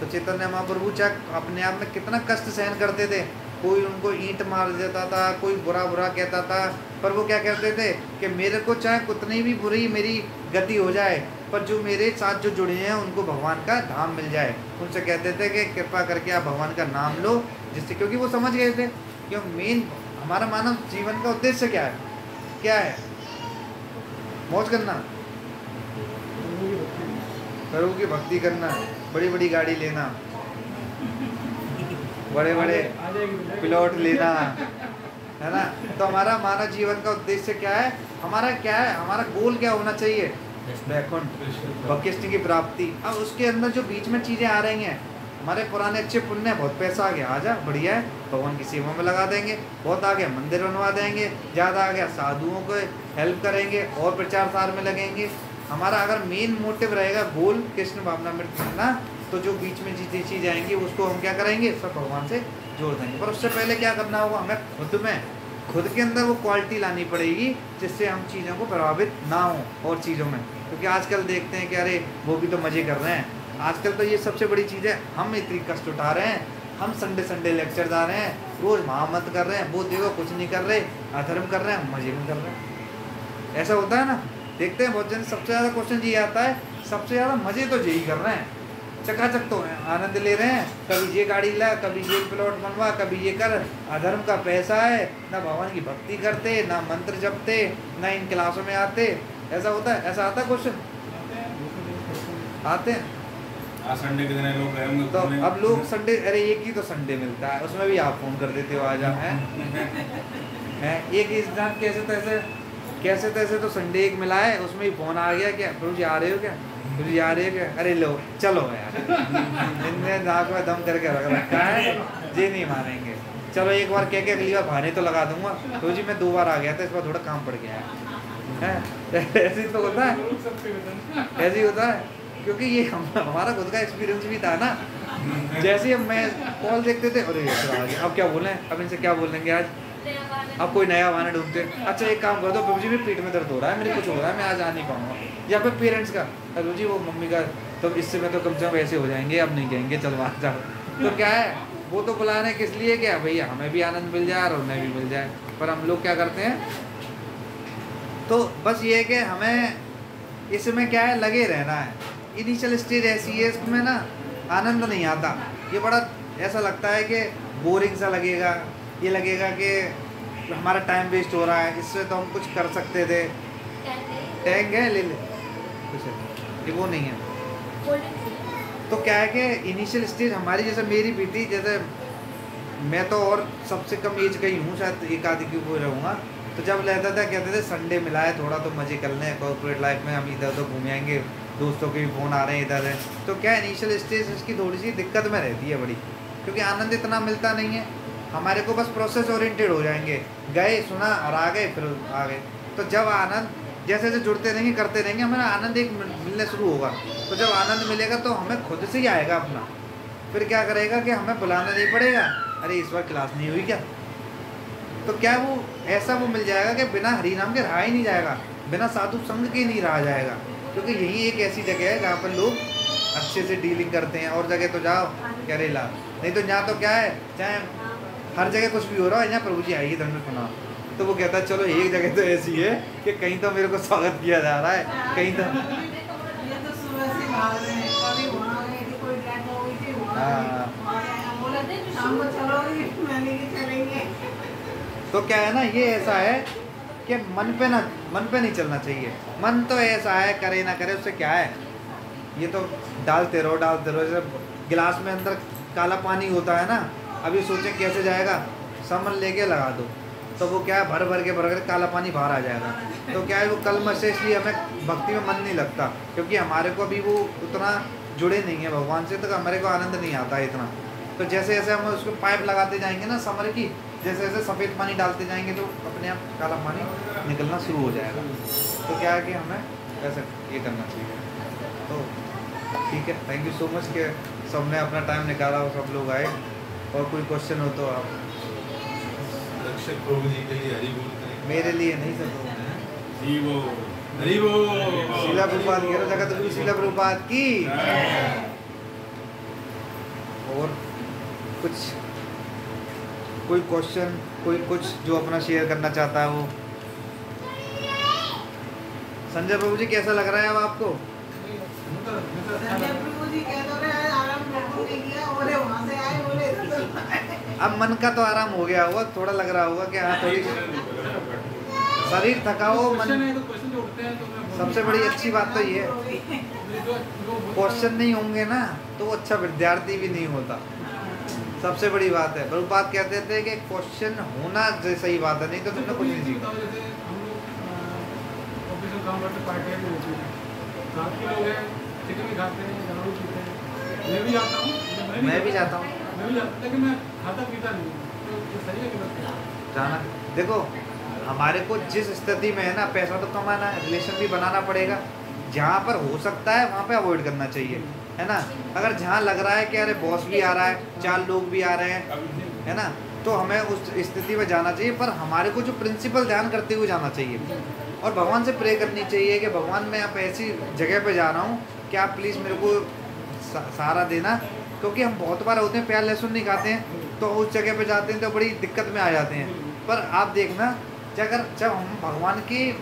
तो चैतन्य महाप्रभु चाहे अपने आप में कितना कष्ट सहन करते थे, कोई उनको ईंट मार देता था, कोई बुरा बुरा कहता था, पर वो क्या कहते थे कि मेरे को चाहे कितनी भी बुरी मेरी गति हो जाए, पर जो मेरे साथ जो जुड़े हैं, उनको भगवान का धाम मिल जाए। उनसे कहते थे कि कृपा करके आप भगवान का नाम लो, जिससे क्योंकि वो समझ गए थे कि मेन हमारा मानव जीवन का उद्देश्य क्या है? क्या है? मौज करना। प्रभु की भक्ति करना बड़ी बड़ी गाड़ी लेना बड़े बड़े प्लॉट लेना, है ना? तो हमारा मानव जीवन का उद्देश्य क्या है? हमारा क्या है? हमारा गोल क्या होना चाहिए? की प्राप्ति। अब उसके अंदर जो बीच में चीज़ें आ रही हैं, हमारे पुराने अच्छे पुण्य बहुत पैसा आ गया, आ जा, बढ़िया है, भगवान की सेवा में लगा देंगे, बहुत आ गया मंदिर बनवा देंगे, ज़्यादा आ गया साधुओं को हेल्प करेंगे, और प्रचार सार में लगेंगे। हमारा अगर मेन मोटिव रहेगा गोल कृष्ण भावना मृत करना तो जो बीच में जितनी चीज़ आएँगी, उसको हम क्या करेंगे? सब भगवान से जोड़ देंगे। पर उससे पहले क्या करना होगा? हमें खुद में, खुद के अंदर वो क्वालिटी लानी पड़ेगी, जिससे हम चीज़ों को प्रभावित ना हो, और चीज़ों में। क्योंकि आजकल देखते हैं कि अरे, वो भी तो मज़े कर रहे हैं। आजकल तो ये सबसे बड़ी चीज़ है, हम इतनी कष्ट उठा रहे हैं, हम संडे संडे लेक्चर जा रहे हैं, रोज़ महामत कर रहे हैं, वो देखो कुछ नहीं कर रहे, अधर्म कर रहे हैं, मज़े में कर रहे हैं। ऐसा होता है ना? देखते हैं बहुत जन सबसे ज़्यादा क्वेश्चन ये आता है सबसे ज़्यादा मज़े तो यही कर रहे हैं। चकाचक तो हैं आनंद ले रहे हैं। कभी ये गाड़ी ला कभी ये प्लॉट बनवा कभी ये कर। अधर्म का पैसा है ना भगवान की भक्ति करते ना मंत्र जपते ना इन क्लासों में आते। ऐसा होता है ऐसा आता क्वेश्चन आते हैं। संडे के दिन लोग गए होंगे तो अब लोग संडे अरे एक ही तो संडे मिलता है उसमें भी आप फ़ोन कर देते हो आ जाओ हैं? [LAUGHS] हैं? एक इस कैसे तैसे कैसे तैसे तो संडे एक मिला है, उसमें ही फ़ोन आ गया क्या प्रभु जी आ रहे हो क्या? मुझे यार है कि अरे लो, चलो यार। [LAUGHS] इनने में दम करके रख रखा है ये नहीं मानेंगे। चलो एक बार कह के अगली बार भाने तो लगा दूँगा। तो जी, मैं दो बार आ गया था, इस बार थोड़ा काम पड़ गया है। [LAUGHS] ऐसे तो होता है। ऐसे ही होता है, क्योंकि ये हम, हमारा खुद का एक्सपीरियंस भी था ना। जैसे हम, मैं कॉल देखते थे, अरे आ अब क्या बोलें? अब इनसे क्या बोलेंगे आज? अब कोई नया बहाना ढूंढते हैं। अच्छा एक काम कर दो प्रभु जी, मेरे पेट में दर्द हो रहा है, मेरे कुछ हो रहा है, मैं आज आ नहीं पाऊँगा। या फिर पेरेंट्स का, प्रभु जी, वो मम्मी का तो इससे मैं तो कम से कम ऐसे हो जाएँगे, अब नहीं कहेंगे, चल वहाँ जाओ। तो क्या है? वो तो बुला रहे हैं किस लिए क्या भैया, हमें भी आनंद मिल जाए और उन्हें भी मिल जाए। पर हम लोग क्या करते हैं? तो बस ये है कि हमें इसमें क्या है? लगे रहना है। इनिशियल स्टेज ऐसी है, इसमें ना आनंद नहीं आता। ये बड़ा ऐसा लगता है कि बोरिंग सा लगेगा, ये लगेगा कि हमारा टाइम वेस्ट हो रहा है इससे तो हम कुछ कर सकते थे। टैंक है, ले ले। कुछ ये वो नहीं है। तो क्या है कि इनिशियल स्टेज हमारी जैसे मेरी भी थी जैसे मैं तो और सबसे कम एज का ही हूँ, शायद एक आधी की वो रहूँगा। तो जब लेता था, कहते थे संडे मिला है, थोड़ा तो मज़े कर लें कॉर्पोरेट लाइफ में हम इधर उधर घूम आएँगे, दोस्तों के भी फ़ोन आ रहे हैं इधर है तो क्या इनिशियल स्टेज इसकी थोड़ी सी दिक्कत में रहती है बड़ी, क्योंकि आनंद इतना मिलता नहीं है। हमारे को बस प्रोसेस ओरिएंटेड हो जाएँगे। गए, सुना, और आ गए, फिर आ गए। तो जब आनंद, जैसे जैसे जुड़ते रहेंगे, करते रहेंगे, हमारा आनंद एक मिल- मिलने शुरू होगा। तो जब आनंद मिलेगा तो हमें खुद से ही आएगा अपना। फिर क्या करेगा कि हमें बुलाना नहीं पड़ेगा। अरे, इस बार क्लास नहीं हुई क्या? तो क्या वो, ऐसा वो मिल जाएगा कि बिना हरी नाम के रहा ही नहीं जाएगा। बिना साधु संघ के नहीं रहा जाएगा। क्योंकि यही एक ऐसी जगह है, जहाँ पर लोग अच्छे से डीलिंग करते हैं। और जगह तो जाओ, क्या रे ला? नहीं तो यहाँ तो क्या है? चाहे हर जगह कुछ भी हो रहा है, यहाँ प्रभु जी आइए दंड सुना। तो वो कहता है चलो, एक जगह तो ऐसी है कि कहीं तो मेरे को स्वागत किया जा रहा है, कहीं तो हैं। तो क्या है ना, ये ऐसा है कि मन पे ना, मन पे नहीं चलना चाहिए। मन तो ऐसा है, करे ना करे, उससे क्या है? ये तो डालते रहो डालते रहो, जैसे गिलास में अंदर काला पानी होता है ना अभी सोचें कैसे जाएगा? सामान लेके लगा दो। तो वो क्या है, भर भर के भर कर काला पानी बाहर आ जाएगा। तो क्या है, वो कल से इसलिए हमें भक्ति में मन नहीं लगता, क्योंकि हमारे को अभी वो उतना जुड़े नहीं है भगवान से तो हमारे को आनंद नहीं आता है इतना। तो जैसे जैसे हम उसको पाइप लगाते जाएँगे ना समर की, जैसे जैसे सफ़ेद पानी डालते जाएँगे तो अपने आप काला पानी निकलना शुरू हो जाएगा। तो क्या है कि हमें ऐसा ये करना चाहिए। तो ठीक है थैंक यू सो मच कि सबने अपना टाइम निकाला और सब लोग आए। और कोई क्वेश्चन हो तो आप रक्षक प्रभु जी के लिए हरि बोल करें। मेरे लिए नहीं सब जी वो हरि बोल। शीला प्रभुपाद की जगत गुरु शीला प्रभुपाद की। और कुछ कोई क्वेश्चन कोई कुछ जो अपना शेयर करना चाहता है? वो संजय प्रभु जी कैसा लग रहा है अब आपको? संजय प्रभु जी कह रहे हैं आराम किया बोले वहाँ से आए बोले इधर से आए। अब मन का तो आराम हो गया होगा थोड़ा लग रहा होगा कि हाँ थोड़ी शरीर थका हो मन तो तो सबसे बड़ी अच्छी बात तो ये है। क्वेश्चन नहीं होंगे ना तो वो अच्छा विद्यार्थी भी नहीं होता। सबसे बड़ी बात है। प्रभुपाद कहते थे कि क्वेश्चन होना सही बात है नहीं तो तुमने कुछ नहीं सीखा। मैं भी जाता हूँ। तो देखो, हमारे को जिस स्थिति में है ना, पैसा तो कमाना है रिलेशन भी बनाना पड़ेगा। जहाँ पर हो सकता है, वहाँ पे अवॉइड करना चाहिए, है ना? अगर जहाँ लग रहा है कि अरे बॉस भी आ रहा है, चार लोग भी आ रहे हैं, है ना? तो हमें उस स्थिति में जाना चाहिए, पर हमारे को जो प्रिंसिपल ध्यान करते हुए जाना चाहिए। और भगवान से प्रे करनी चाहिए कि भगवान, मैं आप ऐसी जगह पे जा रहा हूँ कि आप प्लीज़ मेरे को सहारा देना। क्योंकि हम बहुत बार होते हैं प्याज लहसुन नहीं खाते हैं तो उस जगह पे जाते हैं तो बड़ी दिक्कत में आ जाते हैं। पर आप देखना अगर जब हम भगवान की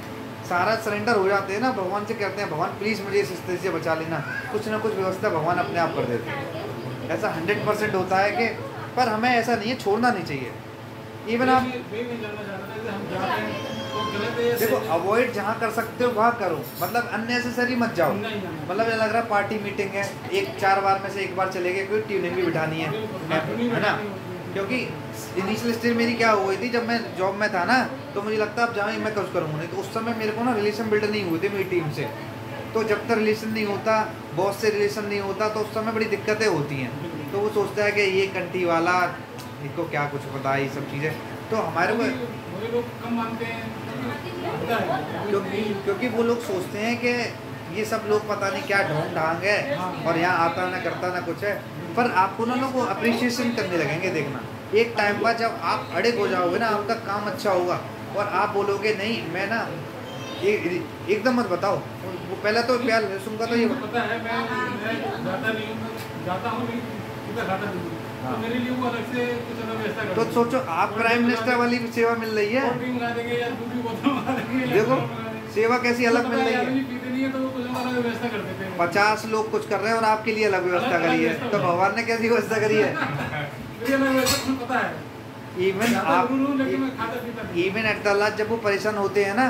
सारा सरेंडर हो जाते हैं ना, भगवान से कहते हैं, भगवान प्लीज़ मुझे इस स्थिति से बचा लेना। कुछ ना कुछ व्यवस्था भगवान अपने आप कर देते हैं। ऐसा हंड्रेड परसेंट होता है कि, पर हमें ऐसा नहीं है, छोड़ना नहीं चाहिए। इवन आप देखो अवॉइड जहाँ कर सकते हो वहाँ करो। मतलब अननेसेसरी मत जाओ। मतलब ये लग रहा है पार्टी मीटिंग है एक चार बार में से एक बार चले गए कोई ट्यूनिंग भी बिठानी है। है ना? क्योंकि इनिशियल स्टेज मेरी क्या हो गई थी जब मैं जॉब में था ना तो मुझे लगता अब जहाँ मैं कुछ करूँगा नहीं तो उस समय मेरे को ना रिलेशन बिल्ड नहीं हुए थे मेरी टीम से। तो जब तक रिलेशन नहीं होता बॉस से रिलेशन नहीं होता तो उस समय बड़ी दिक्कतें होती हैं। तो वो सोचता है कि ये कंटी वाला इनको क्या कुछ पता ये सब चीज़ें। तो हमारे को लोग कम मानते है। क्योंकि क्योंकि वो लोग सोचते हैं कि ये सब लोग पता नहीं क्या ढोंग ढांग है और यहाँ आता ना करता ना कुछ है। पर आपको ना लोग अप्रिशिएशन करने लगेंगे देखना। एक टाइम बाद जब आप अड़े हो जाओगे ना, आपका काम अच्छा होगा और आप बोलोगे, नहीं, मैं ना एकदम मत बताओ। वो पहले तो प्यार सुनगा तो ये पता है, मैं मैं जाता नहीं जाता हूँ। तो मेरे लिए वो अलग से कुछ अलग व्यवस्था कर तो सोचो आप प्राइम मिनिस्टर वाली सेवा मिल रही है? देखो देंगे। सेवा कैसी अलग मिल रही है। पीते नहीं तो पचास लोग कुछ कर रहे हैं और आपके लिए अलग व्यवस्था करी है। तो भगवान ने कैसी व्यवस्था करी है? इवन आप इवन एट द लास्ट जब वो परेशान होते हैं ना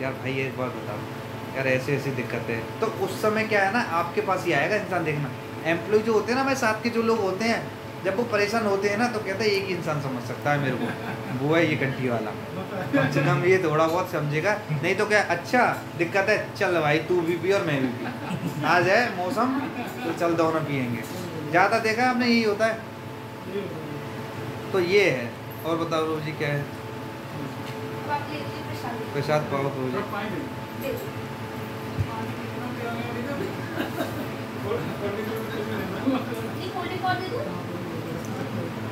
यार भाई एक बात बताओ यार ऐसी ऐसी दिक्कत है। तो उस समय क्या है ना आपके पास ही आएगा इंसान देखना। एम्प्लॉय जो होते हैं ना भाई साथ के जो लोग होते हैं जब वो परेशान होते हैं ना तो कहते हैं, एक ही इंसान समझ सकता है मेरे को। वो है ये कंठी वाला। कम से कम ये थोड़ा बहुत समझेगा। नहीं तो क्या अच्छा दिक्कत है, चल भाई, तू भी पी और मैं भी पी। आज है मौसम तो चल दोनों पियेंगे। ज़्यादा देखा आपने, यही होता है। तो ये है। और बताओ रोजी, क्या है? प्रसाद पाओ ले लीजिए। नहीं कोल्ड ड्रिंक और दे दूँ पानी ले लीजिए। गर्मी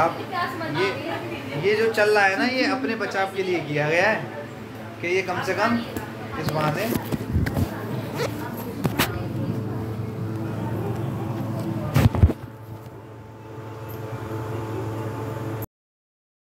आप, ये ये जो चल रहा है ना, ये अपने बचाव के लिए किया गया है कि ये कम से कम इस बहाने